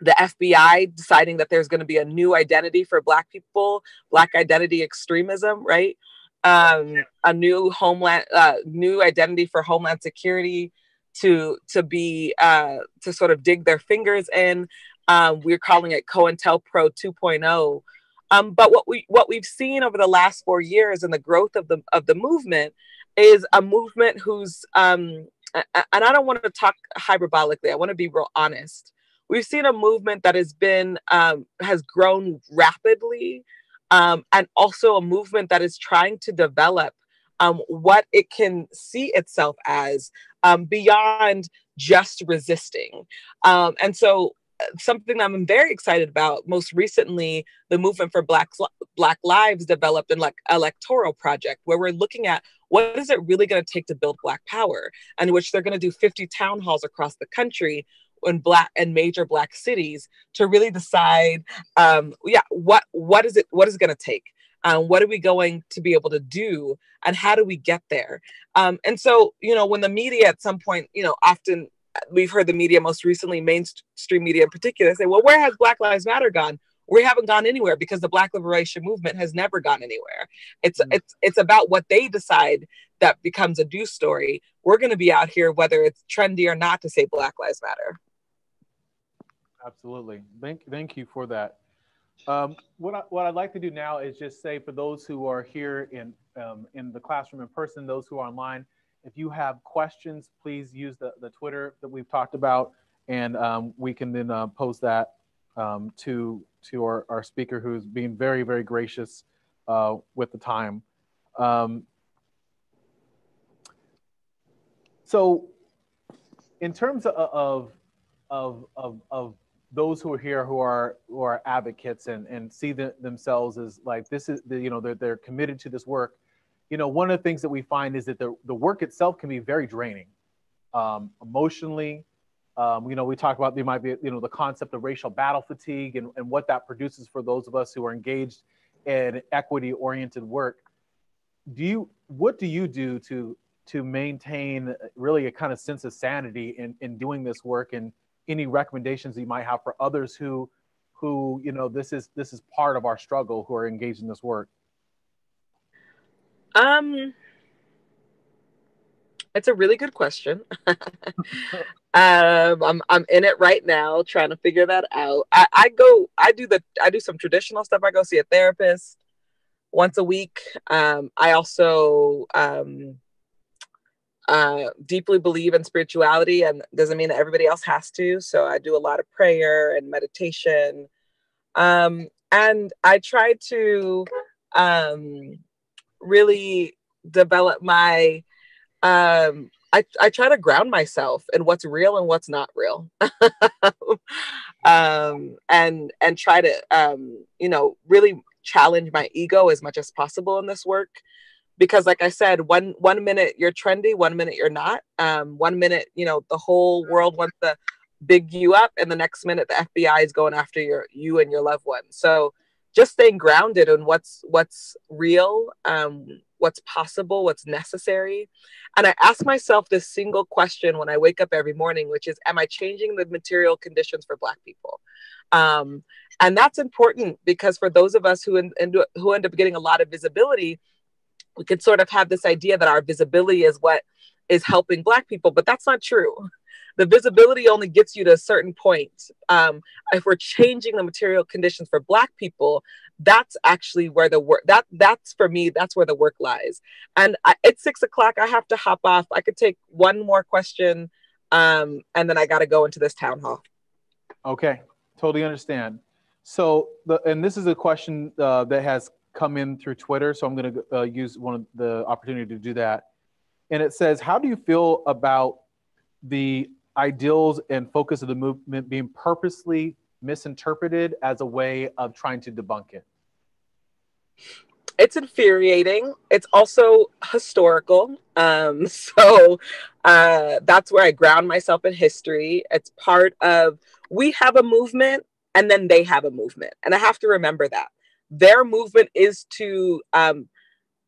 the FBI deciding that there's going to be a new identity for Black people, Black identity extremism, right? Um, a new homeland, uh, new identity for Homeland Security to to be uh, to sort of dig their fingers in. Um, we're calling it COINTELPRO 2.0. Um, but what we what we've seen over the last four years and the growth of the of the movement is a movement who's um, and I don't want to talk hyperbolically. I want to be real honest we've seen a movement that has been um, has grown rapidly um, and also a movement that is trying to develop um, what it can see itself as um, beyond just resisting. Um, and so uh, something I'm very excited about. Most recently, the movement for Black Black Lives developed an like electoral project where we're looking at what is it really going to take to build Black power, and which they're going to do 50 town halls across the country in black and major black cities to really decide um yeah what what is it what is it going to take um, what are we going to be able to do and how do we get there um, and so you know when the media at some point you know often we've heard the media most recently, mainstream media in particular, say, well, where has Black Lives Matter gone? We haven't gone anywhere because the Black liberation movement has never gone anywhere. It's mm-hmm. it's it's about what they decide that becomes a do story. We're going to be out here, whether it's trendy or not, to say Black Lives Matter. Absolutely. Thank thank you for that. Um, what I, what I'd like to do now is just say for those who are here in um, in the classroom in person, those who are online if you have questions, please use the, the Twitter that we've talked about, and um, we can then uh, post that um, to to our, our speaker who's being very, very gracious uh, with the time. Um, so in terms of, of, of, of, of those who are here who are who are advocates and, and see the, themselves as like this is the, you know they're, they're committed to this work you know, one of the things that we find is that the, the work itself can be very draining um, emotionally. Um, you know, we talk about there might be, you know, the concept of racial battle fatigue and, and what that produces for those of us who are engaged in equity oriented work. Do you, what do you do to, to maintain really a kind of sense of sanity in, in doing this work and any recommendations you might have for others who, who, you know, this is, this is part of our struggle who are engaged in this work? Um, it's a really good question. [LAUGHS] um, I'm I'm in it right now, trying to figure that out. I, I go, I do the, I do some traditional stuff. I go see a therapist once a week. Um, I also um, uh, deeply believe in spirituality, and doesn't mean that everybody else has to. So I do a lot of prayer and meditation, um, and I try to um, really develop my um I, I try to ground myself in what's real and what's not real. [LAUGHS] Um and and try to um you know really challenge my ego as much as possible in this work because like i said one one minute you're trendy one minute you're not. Um one minute you know the whole world wants to big you up and the next minute the fbi is going after your you and your loved ones. So just staying grounded in what's what's real um, what's possible what's necessary. And i ask myself this single question when i wake up every morning which is am i changing the material conditions for black people? Um, and that's important because for those of us who, in, who end up getting a lot of visibility we could sort of have this idea that our visibility is what is helping black people but that's not true. The visibility only gets you to a certain point. Um, if we're changing the material conditions for Black people, that's actually where the work that that's for me that's where the work lies. And I, at six o'clock i have to hop off. I could take one more question um, and then i got to go into this town hall. Okay totally understand. So the and this is a question uh, that has come in through twitter so i'm going to uh, use one of the opportunity to do that and it says how do you feel about the ideals and focus of the movement being purposely misinterpreted as a way of trying to debunk it? It's infuriating. It's also historical. Um, [LAUGHS] so uh, that's where I ground myself in history. It's part of, we have a movement and then they have a movement. And I have to remember that. Their movement is to, um,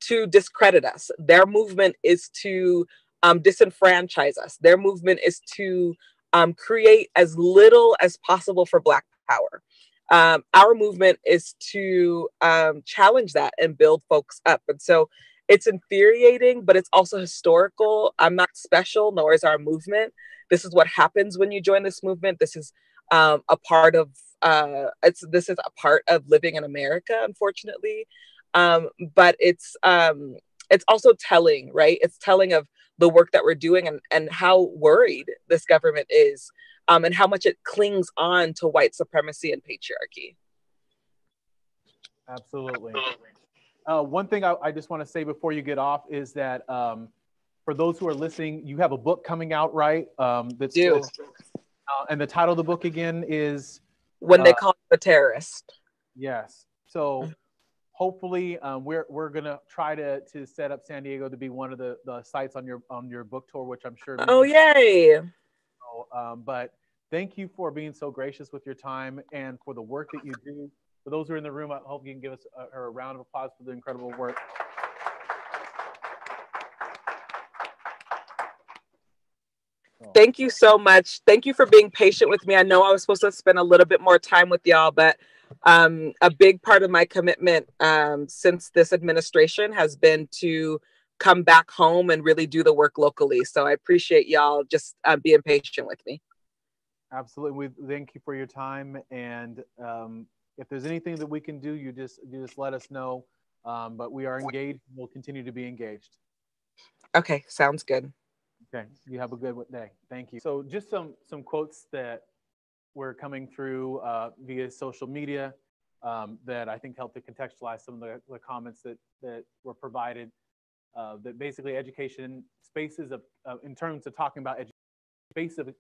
to discredit us. Their movement is to um, disenfranchise us. Their movement is to um, create as little as possible for Black power. Um, our movement is to um, challenge that and build folks up. And so it's infuriating, but it's also historical. I'm not special, nor is our movement. This is what happens when you join this movement. This is um, a part of uh, it's this is a part of living in America, unfortunately. Um, but it's um, it's also telling, right? It's telling of the work that we're doing and, and how worried this government is um, and how much it clings on to white supremacy and patriarchy. Absolutely. Uh, one thing I, I just want to say before you get off is that um, for those who are listening, you have a book coming out, right? Um, that's Do. uh, and the title of the book again is When they Uh, call you a terrorist. yes. So hopefully um, we're we're gonna try to to set up San Diego to be one of the the sites on your on your book tour, which I'm sure. Oh, yay. know. Um, but thank you for being so gracious with your time and for the work that you do. For those who are in the room, I hope you can give us a, a round of applause for the incredible work. Thank you so much. Thank you for being patient with me. I know I was supposed to spend a little bit more time with y'all, but um, a big part of my commitment um, since this administration has been to come back home and really do the work locally. So I appreciate y'all just uh, being patient with me. Absolutely. We thank you for your time. And um, if there's anything that we can do, you just you just let us know. Um, but we are engaged. We'll continue to be engaged. Okay, sounds good. Okay. You have a good day. Thank you. So just some some quotes that were coming through uh, via social media um, that I think help to contextualize some of the, the comments that that were provided. Uh, that basically education spaces of uh, in terms of talking about education spaces of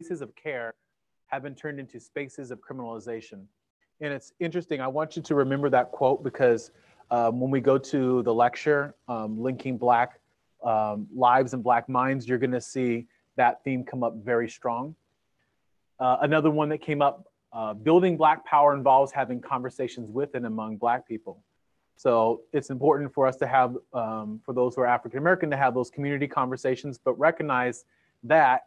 spaces of care have been turned into spaces of criminalization. And it's interesting. I want you to remember that quote because um, when we go to the lecture, um, linking Black um, lives and Black minds, you're going to see that theme come up very strong. Uh, another one that came up uh, building Black power involves having conversations with and among Black people. So it's important for us to have, um, for those who are African American, to have those community conversations, but recognize that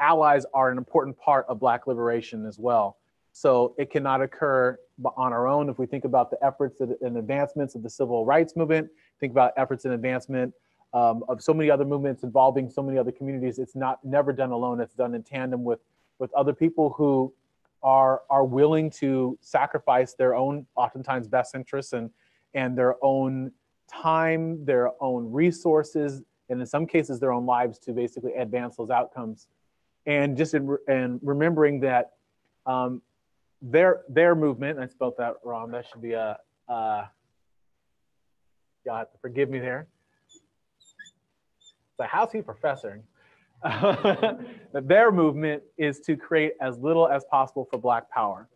allies are an important part of Black liberation as well. So it cannot occur on our own. If we think about the efforts and advancements of the civil rights movement, think about efforts and advancement um, of so many other movements involving so many other communities, it's not never done alone. It's done in tandem with with other people who are are willing to sacrifice their own, oftentimes best interests and and their own time, their own resources, and in some cases their own lives to basically advance those outcomes. And just in, and remembering that um, their their movement, I spelled that wrong. That should be a. Uh, to forgive me there. So how's he professor? that [LAUGHS] their movement is to create as little as possible for Black power.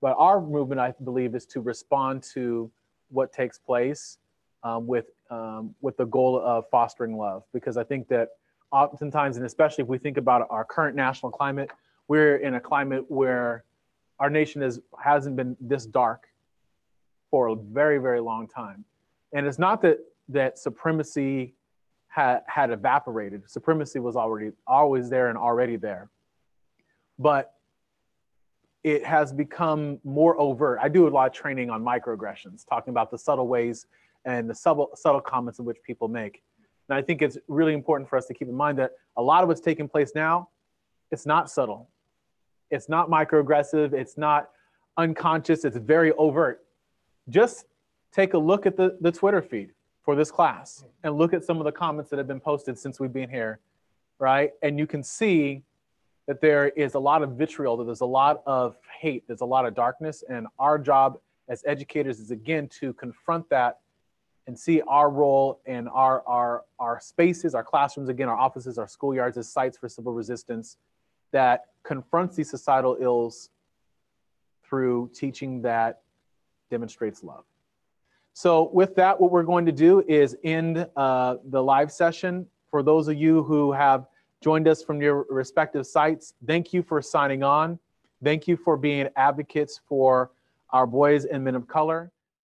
But our movement, I believe, is to respond to what takes place um, with, um, with the goal of fostering love. Because I think that oftentimes, and especially if we think about our current national climate, we're in a climate where our nation is, hasn't been this dark for a very, very long time. And it's not that, that supremacy had, had evaporated. Supremacy was already always there and already there. But it has become more overt. I do a lot of training on microaggressions, talking about the subtle ways and the subtle, subtle comments in which people make. And I think it's really important for us to keep in mind that a lot of what's taking place now, it's not subtle. It's not microaggressive. It's not unconscious. It's very overt. Just take a look at the, the Twitter feed for this class and look at some of the comments that have been posted since we've been here, right? And you can see that there is a lot of vitriol, that there's a lot of hate, there's a lot of darkness. And our job as educators is again to confront that and see our role in our, our, our spaces, our classrooms, again, our offices, our schoolyards as sites for civil resistance that confronts these societal ills through teaching that demonstrates love. So with that, what we're going to do is end uh, the live session. For those of you who have joined us from your respective sites, thank you for signing on. Thank you for being advocates for our boys and men of color.